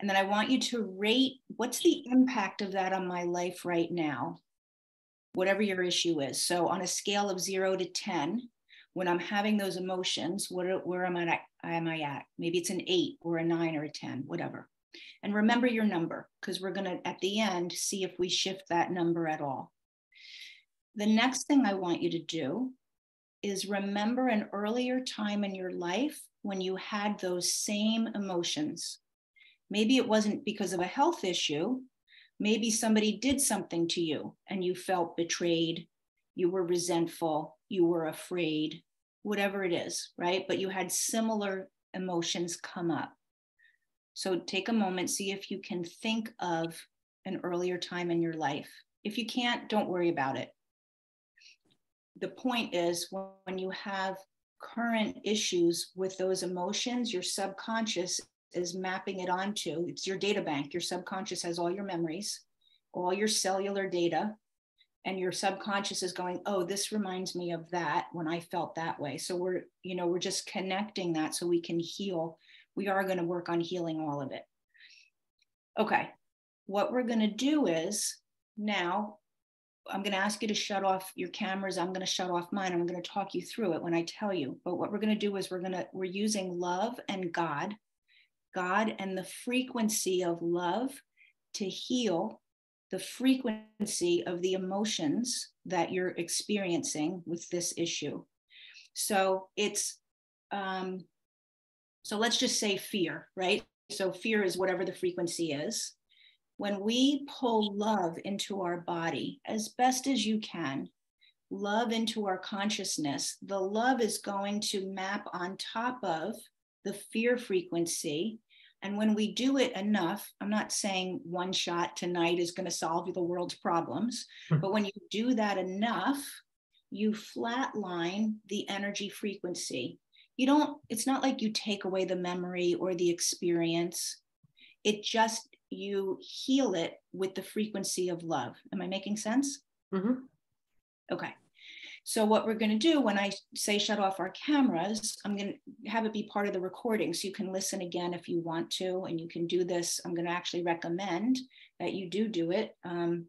And then I want you to rate what's the impact of that on my life right now? whatever your issue is. So on a scale of zero to 10, when I'm having those emotions, what, where am I, at, am I at? Maybe it's an eight or a nine or a 10, whatever. And remember your number because we're going to, at the end, see if we shift that number at all. The next thing I want you to do is remember an earlier time in your life when you had those same emotions. Maybe it wasn't because of a health issue, Maybe somebody did something to you and you felt betrayed, you were resentful, you were afraid, whatever it is, right? But you had similar emotions come up. So take a moment, see if you can think of an earlier time in your life. If you can't, don't worry about it. The point is when you have current issues with those emotions, your subconscious is mapping it onto it's your data bank your subconscious has all your memories all your cellular data and your subconscious is going oh this reminds me of that when i felt that way. So we're you know we're just connecting that so we can heal. We are going to work on healing all of it. Okay what we're going to do is now i'm going to ask you to shut off your cameras i'm going to shut off mine i'm going to talk you through it when i tell you but what we're going to do is we're going to we're using love and god God and the frequency of love to heal the frequency of the emotions that you're experiencing with this issue. So it's, um, so let's just say fear, right? So fear is whatever the frequency is. When we pull love into our body as best as you can, love into our consciousness, the love is going to map on top of the fear frequency. And when we do it enough, I'm not saying one shot tonight is going to solve the world's problems, hmm. but when you do that enough, you flatline the energy frequency. You don't, it's not like you take away the memory or the experience. It just, you heal it with the frequency of love. Am I making sense? Mm-hmm. Okay. So what we're going to do when I say shut off our cameras, I'm going to have it be part of the recording so you can listen again if you want to, and you can do this. I'm going to actually recommend that you do do it um,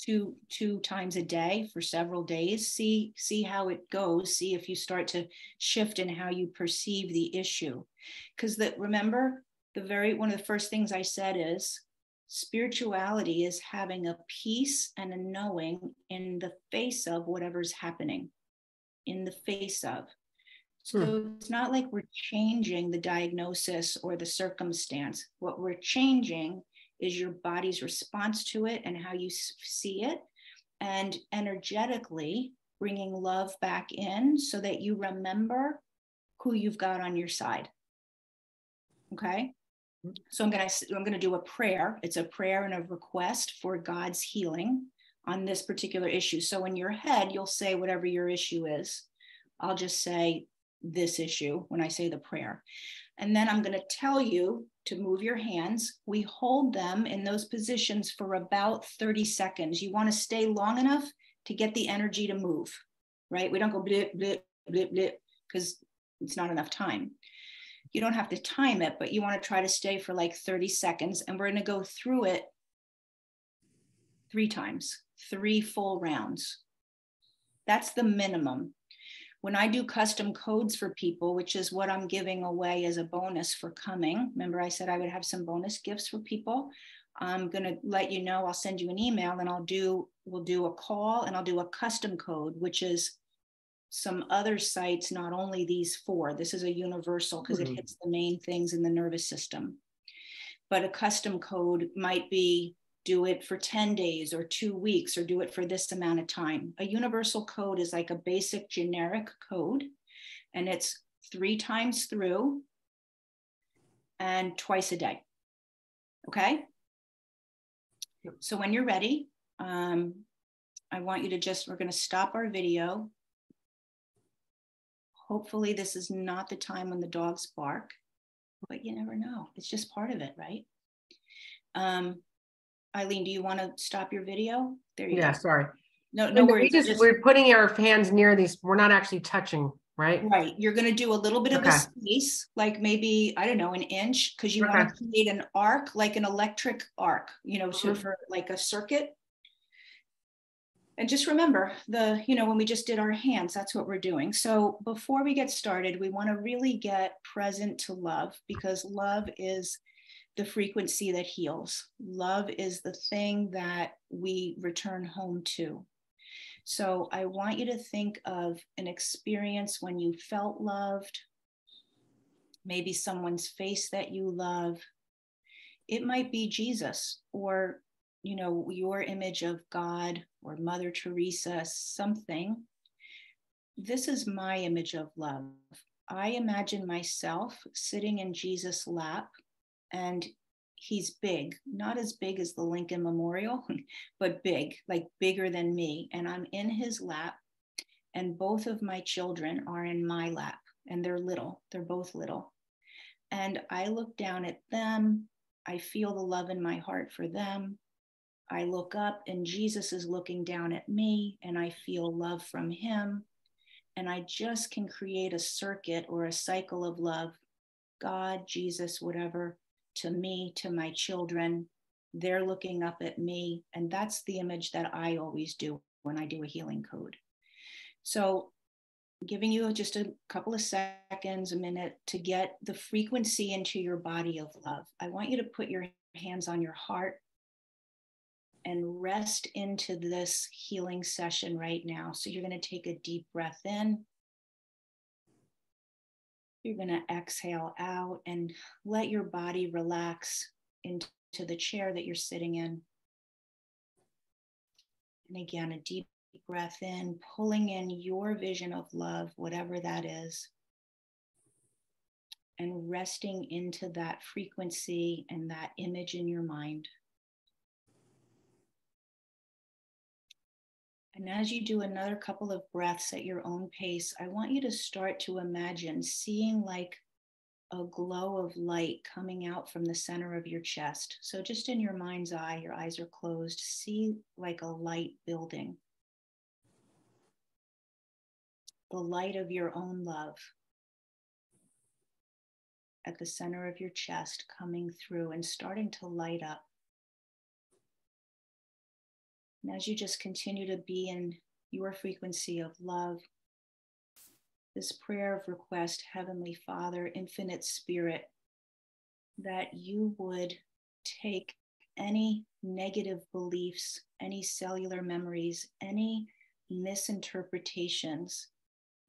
two two times a day for several days. See see how it goes. See if you start to shift in how you perceive the issue, because that remember the very one of the first things I said is spirituality is having a peace and a knowing in the face of whatever's happening, in the face of. So hmm. it's not like we're changing the diagnosis or the circumstance. What we're changing is your body's response to it and how you see it, and energetically bringing love back in so that you remember who you've got on your side. Okay. So I'm going to I'm going to do a prayer. It's a prayer and a request for God's healing on this particular issue. So in your head, you'll say whatever your issue is. I'll just say this issue when I say the prayer. And then I'm going to tell you to move your hands. We hold them in those positions for about 30 seconds. You want to stay long enough to get the energy to move, right? We don't go blip, blip, blip, blip, because it's not enough time you don't have to time it, but you want to try to stay for like 30 seconds. And we're going to go through it three times, three full rounds. That's the minimum. When I do custom codes for people, which is what I'm giving away as a bonus for coming, remember I said I would have some bonus gifts for people. I'm going to let you know, I'll send you an email and I'll do, we'll do a call and I'll do a custom code, which is some other sites, not only these four. This is a universal because mm-hmm. it hits the main things in the nervous system. But a custom code might be do it for 10 days or two weeks or do it for this amount of time. A universal code is like a basic generic code and it's three times through and twice a day. Okay. So when you're ready, um, I want you to just, we're going to stop our video. Hopefully, this is not the time when the dogs bark, but you never know. It's just part of it, right? Um, Eileen, do you want to stop your video? There you yeah, go. sorry. No, no worries. We just, just, we're putting our hands near these. We're not actually touching, right? Right. You're going to do a little bit of a space, like maybe, I don't know, an inch, because you okay. want to create an arc, like an electric arc, you know, mm-hmm. for like a circuit. And just remember the, you know, when we just did our hands, that's what we're doing. So before we get started, we want to really get present to love because love is the frequency that heals. Love is the thing that we return home to. So I want you to think of an experience when you felt loved, maybe someone's face that you love. It might be Jesus or you know your image of God or Mother Teresa, something. This is my image of love. I imagine myself sitting in Jesus' lap and he's big, not as big as the Lincoln Memorial, but big, like bigger than me. And I'm in his lap, and both of my children are in my lap, and they're little, they're both little. And I look down at them, I feel the love in my heart for them. I look up, and Jesus is looking down at me, and I feel love from him. And I just can create a circuit or a cycle of love God, Jesus, whatever to me, to my children. They're looking up at me. And that's the image that I always do when I do a healing code. So, giving you just a couple of seconds, a minute to get the frequency into your body of love. I want you to put your hands on your heart and rest into this healing session right now. So, you're going to take a deep breath in you're going to exhale out and let your body relax into the chair that you're sitting in. And again, a deep breath in, pulling in your vision of love, whatever that is, and resting into that frequency and that image in your mind. And as you do another couple of breaths at your own pace, I want you to start to imagine seeing like a glow of light coming out from the center of your chest. So, just in your mind's eye, your eyes are closed, see like a light building. The light of your own love at the center of your chest coming through and starting to light up. And as you just continue to be in your frequency of love, this prayer of request, Heavenly Father, Infinite Spirit, that you would take any negative beliefs, any cellular memories, any misinterpretations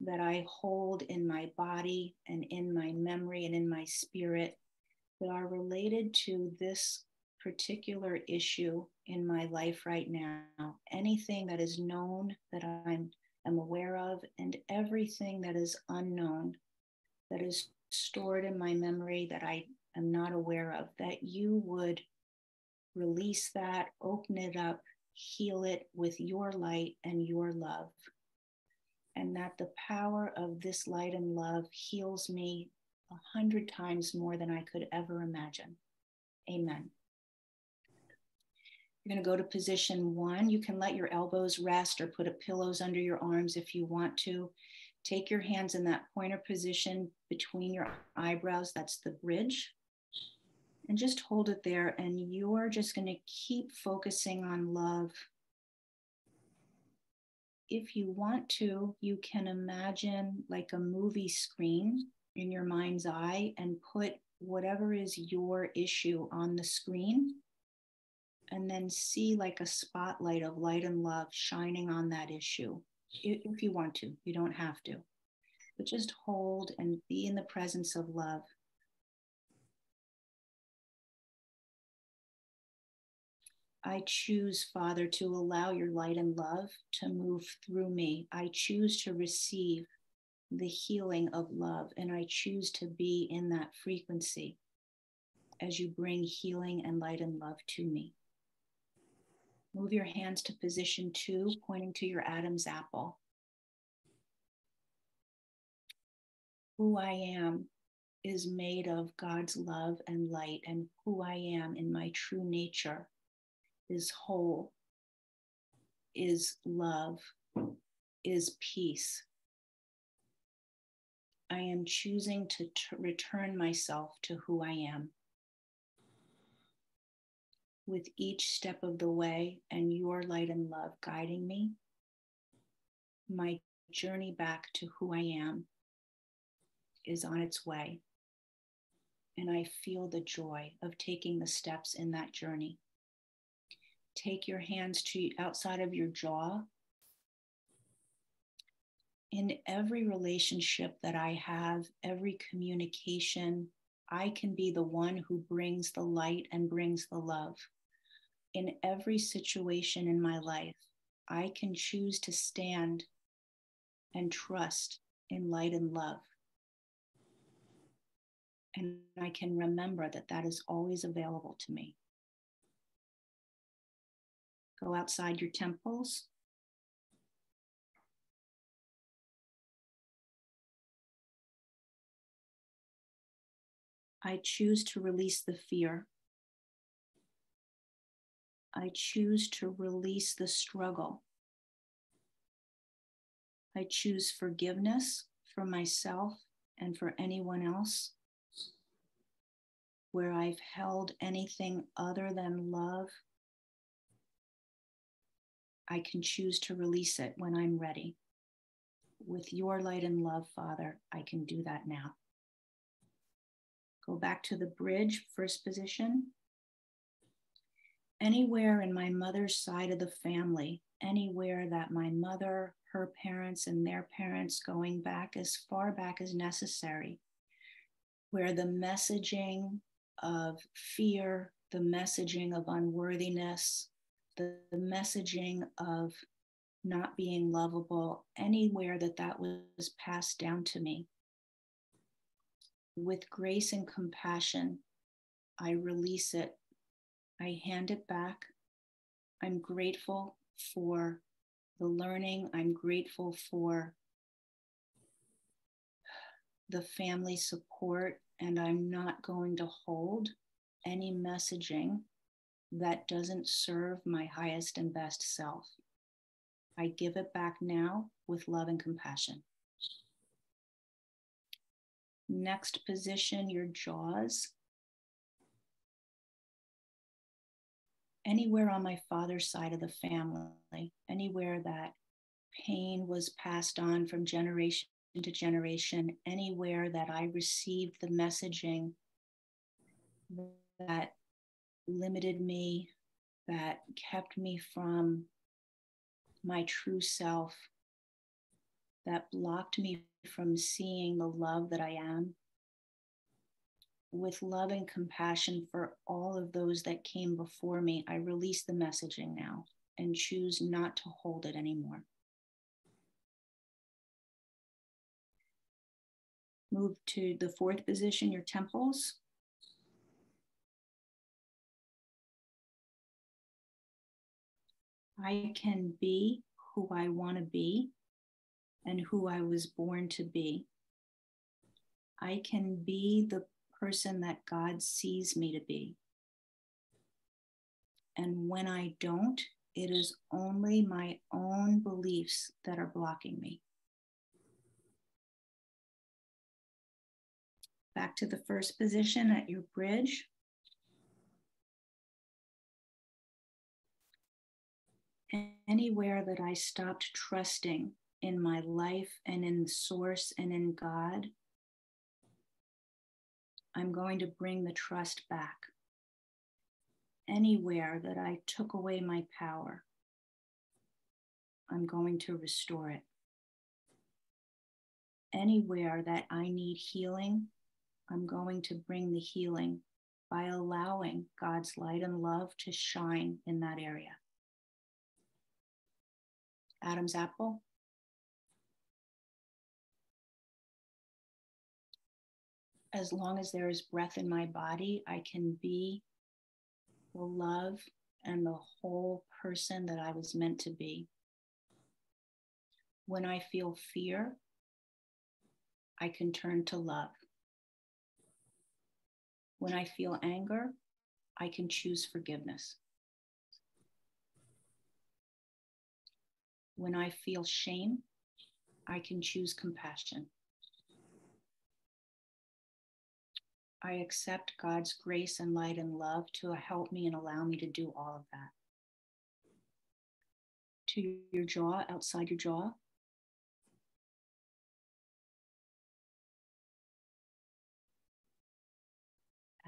that I hold in my body and in my memory and in my spirit that are related to this particular issue in my life right now, anything that is known that I'm am aware of, and everything that is unknown, that is stored in my memory that I am not aware of, that you would release that, open it up, heal it with your light and your love. And that the power of this light and love heals me a hundred times more than I could ever imagine. Amen. You're going to go to position one. You can let your elbows rest or put a pillows under your arms if you want to. Take your hands in that pointer position between your eyebrows. That's the bridge. And just hold it there, and you're just going to keep focusing on love. If you want to, you can imagine like a movie screen in your mind's eye and put whatever is your issue on the screen and then see like a spotlight of light and love shining on that issue if you want to you don't have to but just hold and be in the presence of love I choose, Father, to allow your light and love to move through me. I choose to receive the healing of love, and I choose to be in that frequency as you bring healing and light and love to me. Move your hands to position two, pointing to your Adam's apple. Who I am is made of God's love and light, and who I am in my true nature is whole, is love, is peace. I am choosing to t- return myself to who I am with each step of the way and your light and love guiding me, my journey back to who I am is on its way. And I feel the joy of taking the steps in that journey. Take your hands to outside of your jaw. In every relationship that I have, every communication, I can be the one who brings the light and brings the love in every situation in my life, I can choose to stand and trust in light and love. And I can remember that that is always available to me. Go outside your temples. I choose to release the fear I choose to release the struggle. I choose forgiveness for myself and for anyone else. Where I've held anything other than love, I can choose to release it when I'm ready. With your light and love, Father, I can do that now. Go back to the bridge, first position anywhere in my mother's side of the family, anywhere that my mother, her parents, and their parents going back as far back as necessary, where the messaging of fear, the messaging of unworthiness, the, the messaging of not being lovable, anywhere that that was passed down to me. With grace and compassion, I release it I hand it back. I'm grateful for the learning. I'm grateful for the family support, and I'm not going to hold any messaging that doesn't serve my highest and best self. I give it back now with love and compassion. Next position, your jaws. Anywhere on my father's side of the family, anywhere that pain was passed on from generation to generation, anywhere that I received the messaging that limited me, that kept me from my true self, that blocked me from seeing the love that I am, with love and compassion for all of those that came before me, I release the messaging now and choose not to hold it anymore. Move to the fourth position, your temples. I can be who I want to be and who I was born to be. I can be the person that God sees me to be. And when I don't, it is only my own beliefs that are blocking me. Back to the first position at your bridge. Anywhere that I stopped trusting in my life and in source and in God, I'm going to bring the trust back. Anywhere that I took away my power, I'm going to restore it. Anywhere that I need healing, I'm going to bring the healing by allowing God's light and love to shine in that area. Adam's apple. As long as there is breath in my body, I can be the love and the whole person that I was meant to be. When I feel fear, I can turn to love. When I feel anger, I can choose forgiveness. When I feel shame, I can choose compassion. I accept God's grace and light and love to help me and allow me to do all of that. To your jaw, outside your jaw,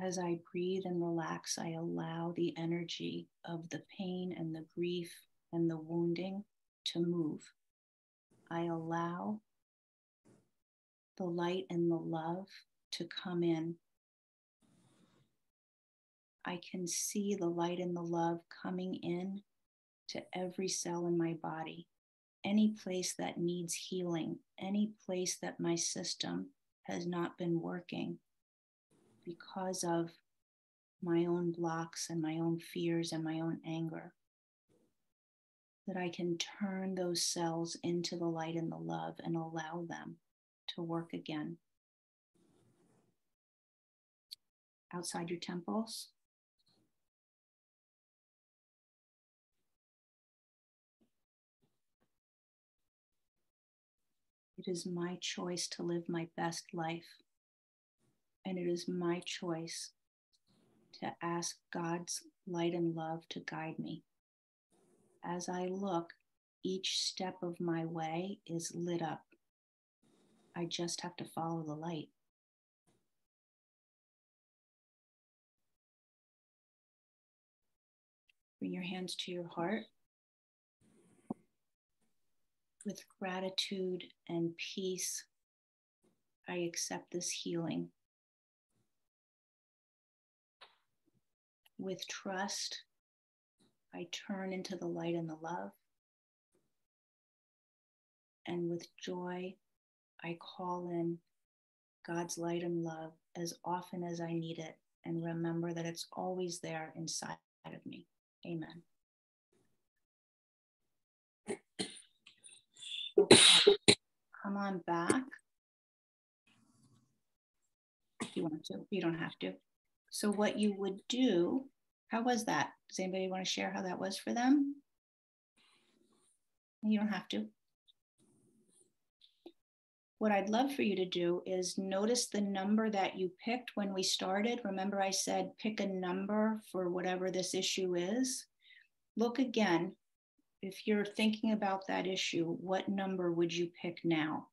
As I breathe and relax, I allow the energy of the pain and the grief and the wounding to move. I allow the light and the love to come in. I can see the light and the love coming in to every cell in my body. Any place that needs healing, any place that my system has not been working, because of my own blocks and my own fears and my own anger. That I can turn those cells into the light and the love and allow them to work again. Outside your temples. It is my choice to live my best life and it is my choice to ask God's light and love to guide me. As I look, each step of my way is lit up. I just have to follow the light. Bring your hands to your heart. With gratitude and peace, I accept this healing. with trust, I turn into the light and the love. And with joy, I call in God's light and love as often as I need it and remember that it's always there inside of me. Amen. Come on back. If you want to, you don't have to. So, what you would do how was that? Does anybody want to share how that was for them? You don't have to. What I'd love for you to do is notice the number that you picked when we started. Remember, I said pick a number for whatever this issue is. Look again. If you're thinking about that issue, what number would you pick now?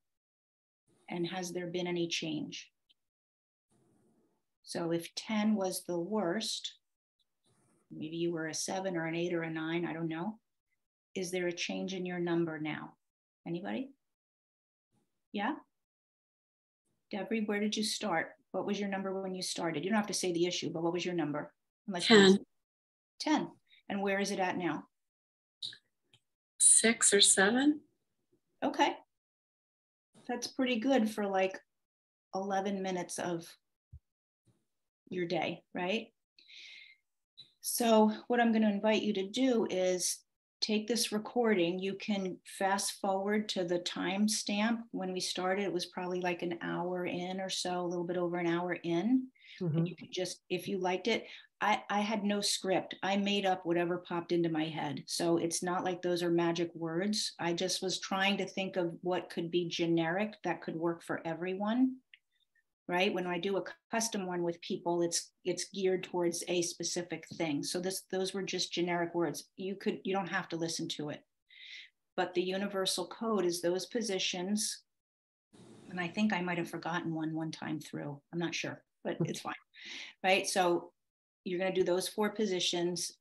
And has there been any change? So if 10 was the worst, maybe you were a seven or an eight or a nine, I don't know. Is there a change in your number now? Anybody? Yeah? Debbie, where did you start? What was your number when you started? You don't have to say the issue, but what was your number? Unless 10. 10. And where is it at now? Six or seven. Okay. That's pretty good for like 11 minutes of your day, right? So, what I'm going to invite you to do is take this recording. You can fast forward to the time stamp when we started. It was probably like an hour in or so, a little bit over an hour in. Mm-hmm. And you can just, if you liked it, I, I had no script. I made up whatever popped into my head. So it's not like those are magic words. I just was trying to think of what could be generic that could work for everyone right when i do a custom one with people it's it's geared towards a specific thing so this those were just generic words you could you don't have to listen to it but the universal code is those positions. And I think I might have forgotten one one time through. I'm not sure, but hmm. it's fine. Right. So you're going to do those four positions.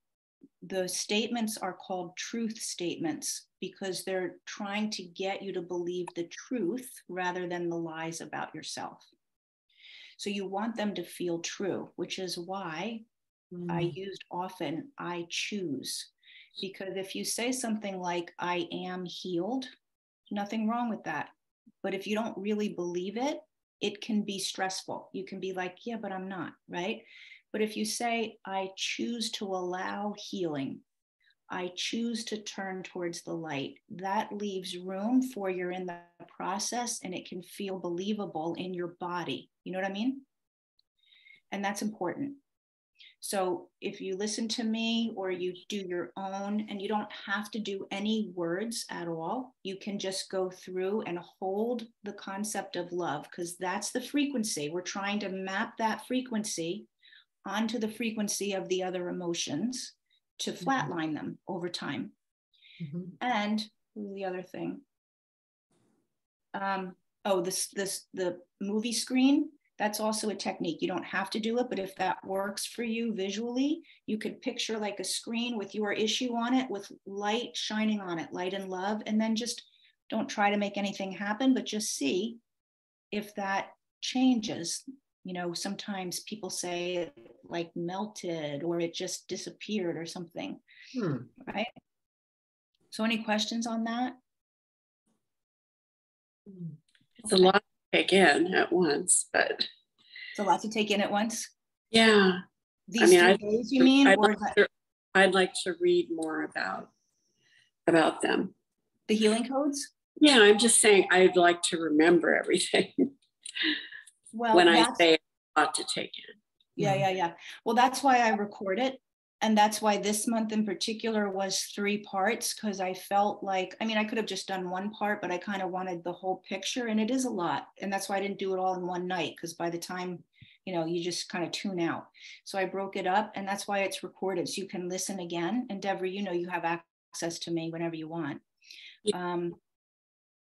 The statements are called truth statements because they're trying to get you to believe the truth rather than the lies about yourself. So you want them to feel true, which is why mm. I used often I choose. Because if you say something like, I am healed, nothing wrong with that. But if you don't really believe it, it can be stressful. You can be like, yeah, but I'm not, right? But if you say, I choose to allow healing, I choose to turn towards the light, that leaves room for you're in the process and it can feel believable in your body. You know what I mean? And that's important. So if you listen to me or you do your own, and you don't have to do any words at all, you can just go through and hold the concept of love because that's the frequency. We're trying to map that frequency onto the frequency of the other emotions to mm-hmm. flatline them over time. Mm-hmm. And the other thing? Um, oh, this this the movie screen. That's also a technique. You don't have to do it, but if that works for you visually, you could picture like a screen with your issue on it, with light shining on it, light and love, and then just don't try to make anything happen, but just see if that changes you know sometimes people say it like melted or it just disappeared or something hmm. right? So any questions on that? It's a lot to take in at once but it's a lot to take in at once? Yeah. These I mean, I'd, days you mean I'd like, to, I'd like to read more about about them. The healing codes? Yeah i'm just saying i'd like to remember everything well, when I say a lot to take in. Yeah, yeah, yeah. Well, that's why I record it. And that's why this month in particular was three parts because I felt like, I mean, I could have just done one part, but I kind of wanted the whole picture. And it is a lot. And that's why I didn't do it all in one night because by the time, you know, you just kind of tune out. So I broke it up and that's why it's recorded. So you can listen again. And Deborah, you know, you have access to me whenever you want. Yeah. Um,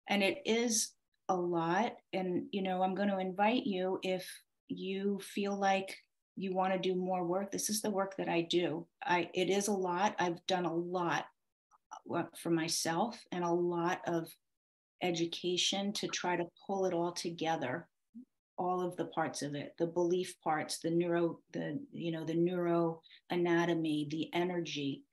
and it is a lot. And, you know, I'm going to invite you if you feel like you want to do more work. This is the work that I do. I it is a lot. I've done a lot uh, for myself and a lot of education to try to pull it all together all of the parts of it the belief parts the neuro the you know the neuro anatomy the energy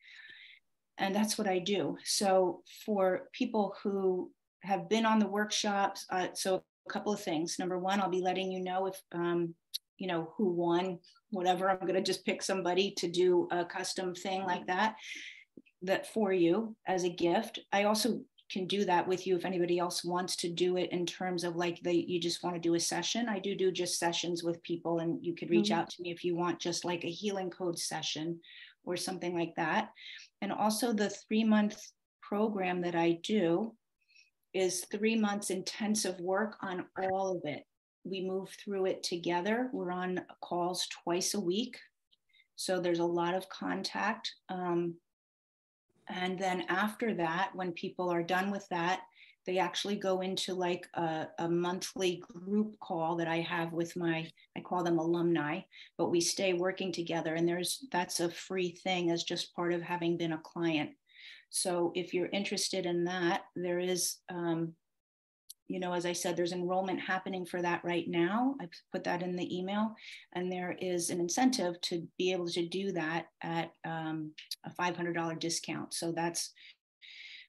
and that's what i do so for people who have been on the workshops. Uh, so a couple of things. Number one, I'll be letting you know if, um, you know, who won, whatever. I'm going to just pick somebody to do a custom thing like that, that for you as a gift. I also can do that with you if anybody else wants to do it in terms of like they you just want to do a session i do do just sessions with people and you could reach mm-hmm. out to me if you want just like a healing code session or something like that and also the three month program that i do is three months intensive work on all of it. We move through it together. We're on calls twice a week. So there's a lot of contact. Um, and then after that, when people are done with that, they actually go into like a, a, monthly group call that I have with my, I call them alumni, but we stay working together. And there's, that's a free thing as just part of having been a client. So if you're interested in that, there is, um, you know, as I said, there's enrollment happening for that right now. I put that in the email, and there is an incentive to be able to do that at um, a $500 discount. So that's,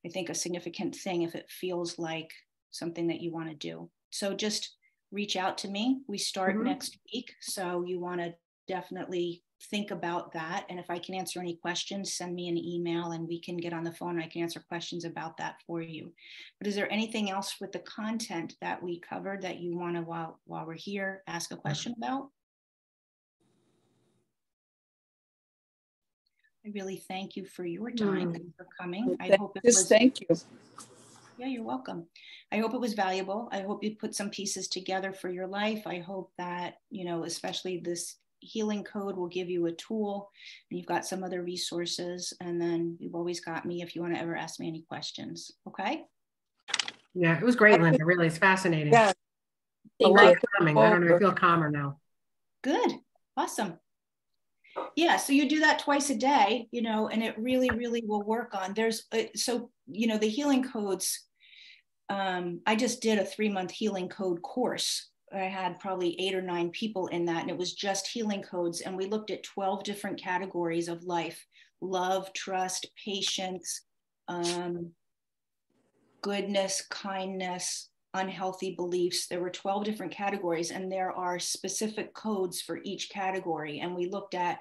I think, a significant thing if it feels like something that you want to do. So just reach out to me. We start mm-hmm. next week. So you want to definitely think about that. And if I can answer any questions, send me an email and we can get on the phone. I can answer questions about that for you. But is there anything else with the content that we covered that you want to, while, while we're here, ask a question about? I really thank you for your time mm. and for coming. I hope it was. Thank you. Yeah, you're welcome. I hope it was valuable. I hope you put some pieces together for your life. I hope that, you know, especially this healing code will give you a tool and you've got some other resources and then you've always got me if you want to ever ask me any questions okay? Yeah it was great linda really it's fascinating. Yeah. Calming. i don't know i feel calmer now. Good awesome. Yeah so you do that twice a day you know and it really really will work on there's uh, so you know the healing codes um, i just did a three month healing code course I had probably eight or nine people in that, and it was just healing codes. And we looked at 12 different categories of life love, trust, patience, um, goodness, kindness, unhealthy beliefs. There were 12 different categories, and there are specific codes for each category. And we looked at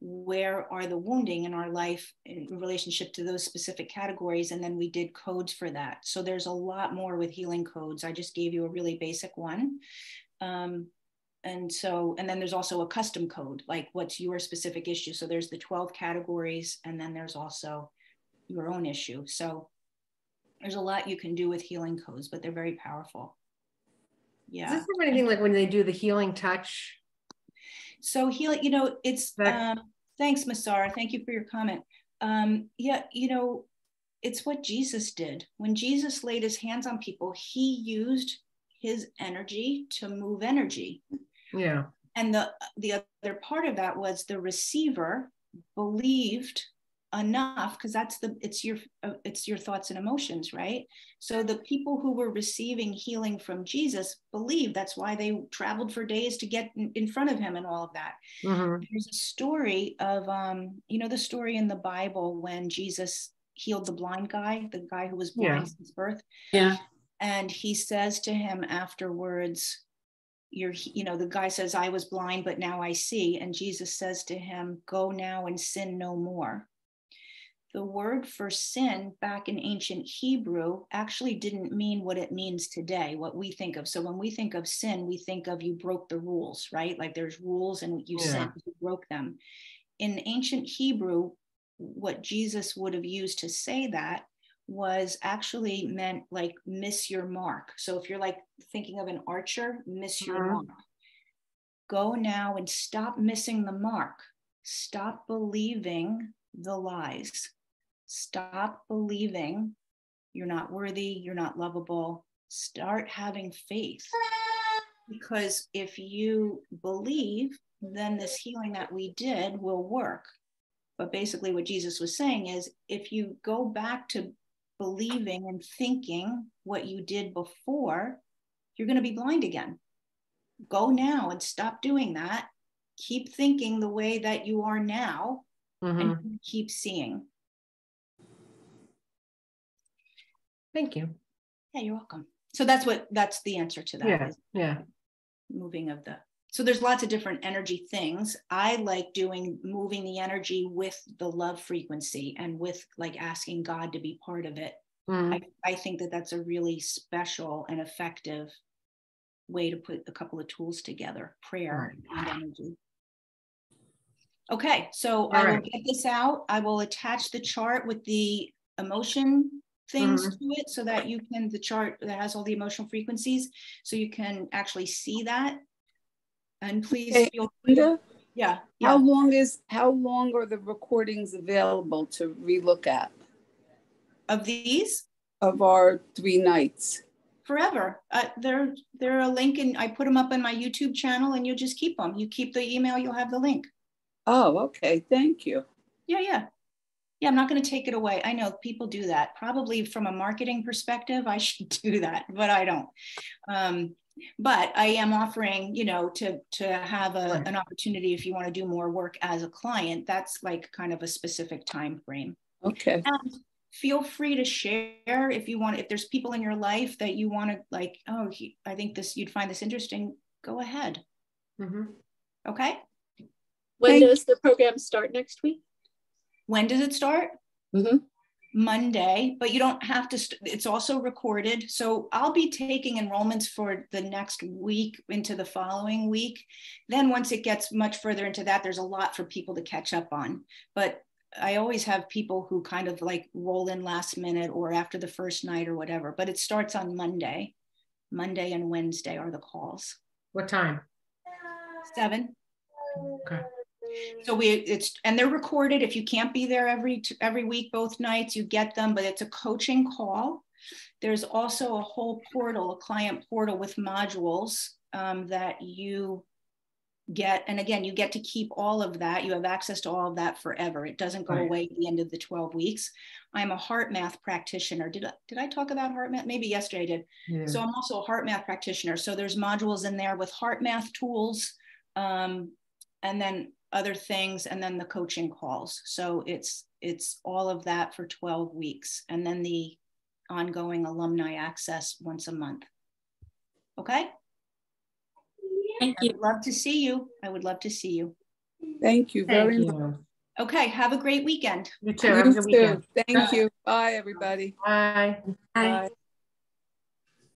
where are the wounding in our life in relationship to those specific categories and then we did codes for that. So there's a lot more with healing codes. I just gave you a really basic one. Um, and so and then there's also a custom code like what's your specific issue. So there's the 12 categories and then there's also your own issue. So there's a lot you can do with healing codes but they're very powerful. Yeah. Is this anything like when they do the healing touch so heal, you know, it's um, thanks, Masara. Thank you for your comment. Um, yeah, you know, it's what Jesus did. When Jesus laid his hands on people, he used his energy to move energy. Yeah. And the the other part of that was the receiver believed enough because that's the it's your uh, it's your thoughts and emotions right? So the people who were receiving healing from jesus believed that's why they traveled for days to get in, in front of him and all of that. Mm-hmm. there's a story of um you know the story in the bible when jesus healed the blind guy the guy who was blind yeah. since birth. Yeah. And he says to him afterwards you're you know the guy says i was blind but now i see and jesus says to him go now and sin no more the word for sin back in ancient Hebrew actually didn't mean what it means today, what we think of. So when we think of sin, we think of you broke the rules, right? Like there's rules and you yeah. sinned, you broke them. In ancient Hebrew, what Jesus would have used to say that was actually meant like miss your mark. So if you're like thinking of an archer, miss your mm-hmm. mark. Go now and stop missing the mark. Stop believing the lies Stop believing you're not worthy, you're not lovable. Start having faith. Because if you believe, then this healing that we did will work. But basically, what Jesus was saying is if you go back to believing and thinking what you did before, you're going to be blind again. Go now and stop doing that. Keep thinking the way that you are now mm-hmm. and keep seeing. Thank you. Yeah, you're welcome. So that's what that's the answer to that. Yeah. Yeah. Moving of the so there's lots of different energy things. I like doing moving the energy with the love frequency and with like asking God to be part of it. Mm. I, I think that that's a really special and effective way to put a couple of tools together prayer right. and energy. Okay, so All I will right. get this out. I will attach the chart with the emotion things mm-hmm. to it so that you can the chart that has all the emotional frequencies so you can actually see that. And please hey, feel Linda, yeah, yeah how long is how long are the recordings available to relook at? Of these? Of our three nights. Forever. Uh, they're they're a link and i put them up in my youtube channel and you'll just keep them you keep the email you'll have the link. Oh okay thank you. Yeah yeah yeah, I'm not going to take it away. I know people do that. Probably from a marketing perspective, I should do that, but I don't. Um, but I am offering, you know, to to have a, right. an opportunity if you want to do more work as a client. That's like kind of a specific time frame. Okay. And feel free to share if you want. If there's people in your life that you want to like, oh, he, I think this you'd find this interesting. Go ahead. Mm-hmm. Okay. When Thank does the program start next week? When does it start? Mm-hmm. Monday, but you don't have to, st- it's also recorded. So I'll be taking enrollments for the next week into the following week. Then once it gets much further into that, there's a lot for people to catch up on. But I always have people who kind of like roll in last minute or after the first night or whatever, but it starts on Monday. Monday and Wednesday are the calls. What time? Seven. Okay. So we, it's, and they're recorded. If you can't be there every, every week, both nights, you get them, but it's a coaching call. There's also a whole portal, a client portal with modules um, that you get. And again, you get to keep all of that. You have access to all of that forever. It doesn't go Right. away at the end of the 12 weeks. I'm a HeartMath practitioner. Did I, did I talk about HeartMath? Maybe yesterday I did. Yeah. So I'm also a HeartMath practitioner. So there's modules in there with HeartMath tools, um, and then other things, and then the coaching calls. So it's it's all of that for 12 weeks, and then the ongoing alumni access once a month. Okay. Thank I you. would love to see you. I would love to see you. Thank you Thank very much. Okay. Have a great weekend. You too. You too. weekend. Thank you. Bye, everybody. Bye. Bye. Bye.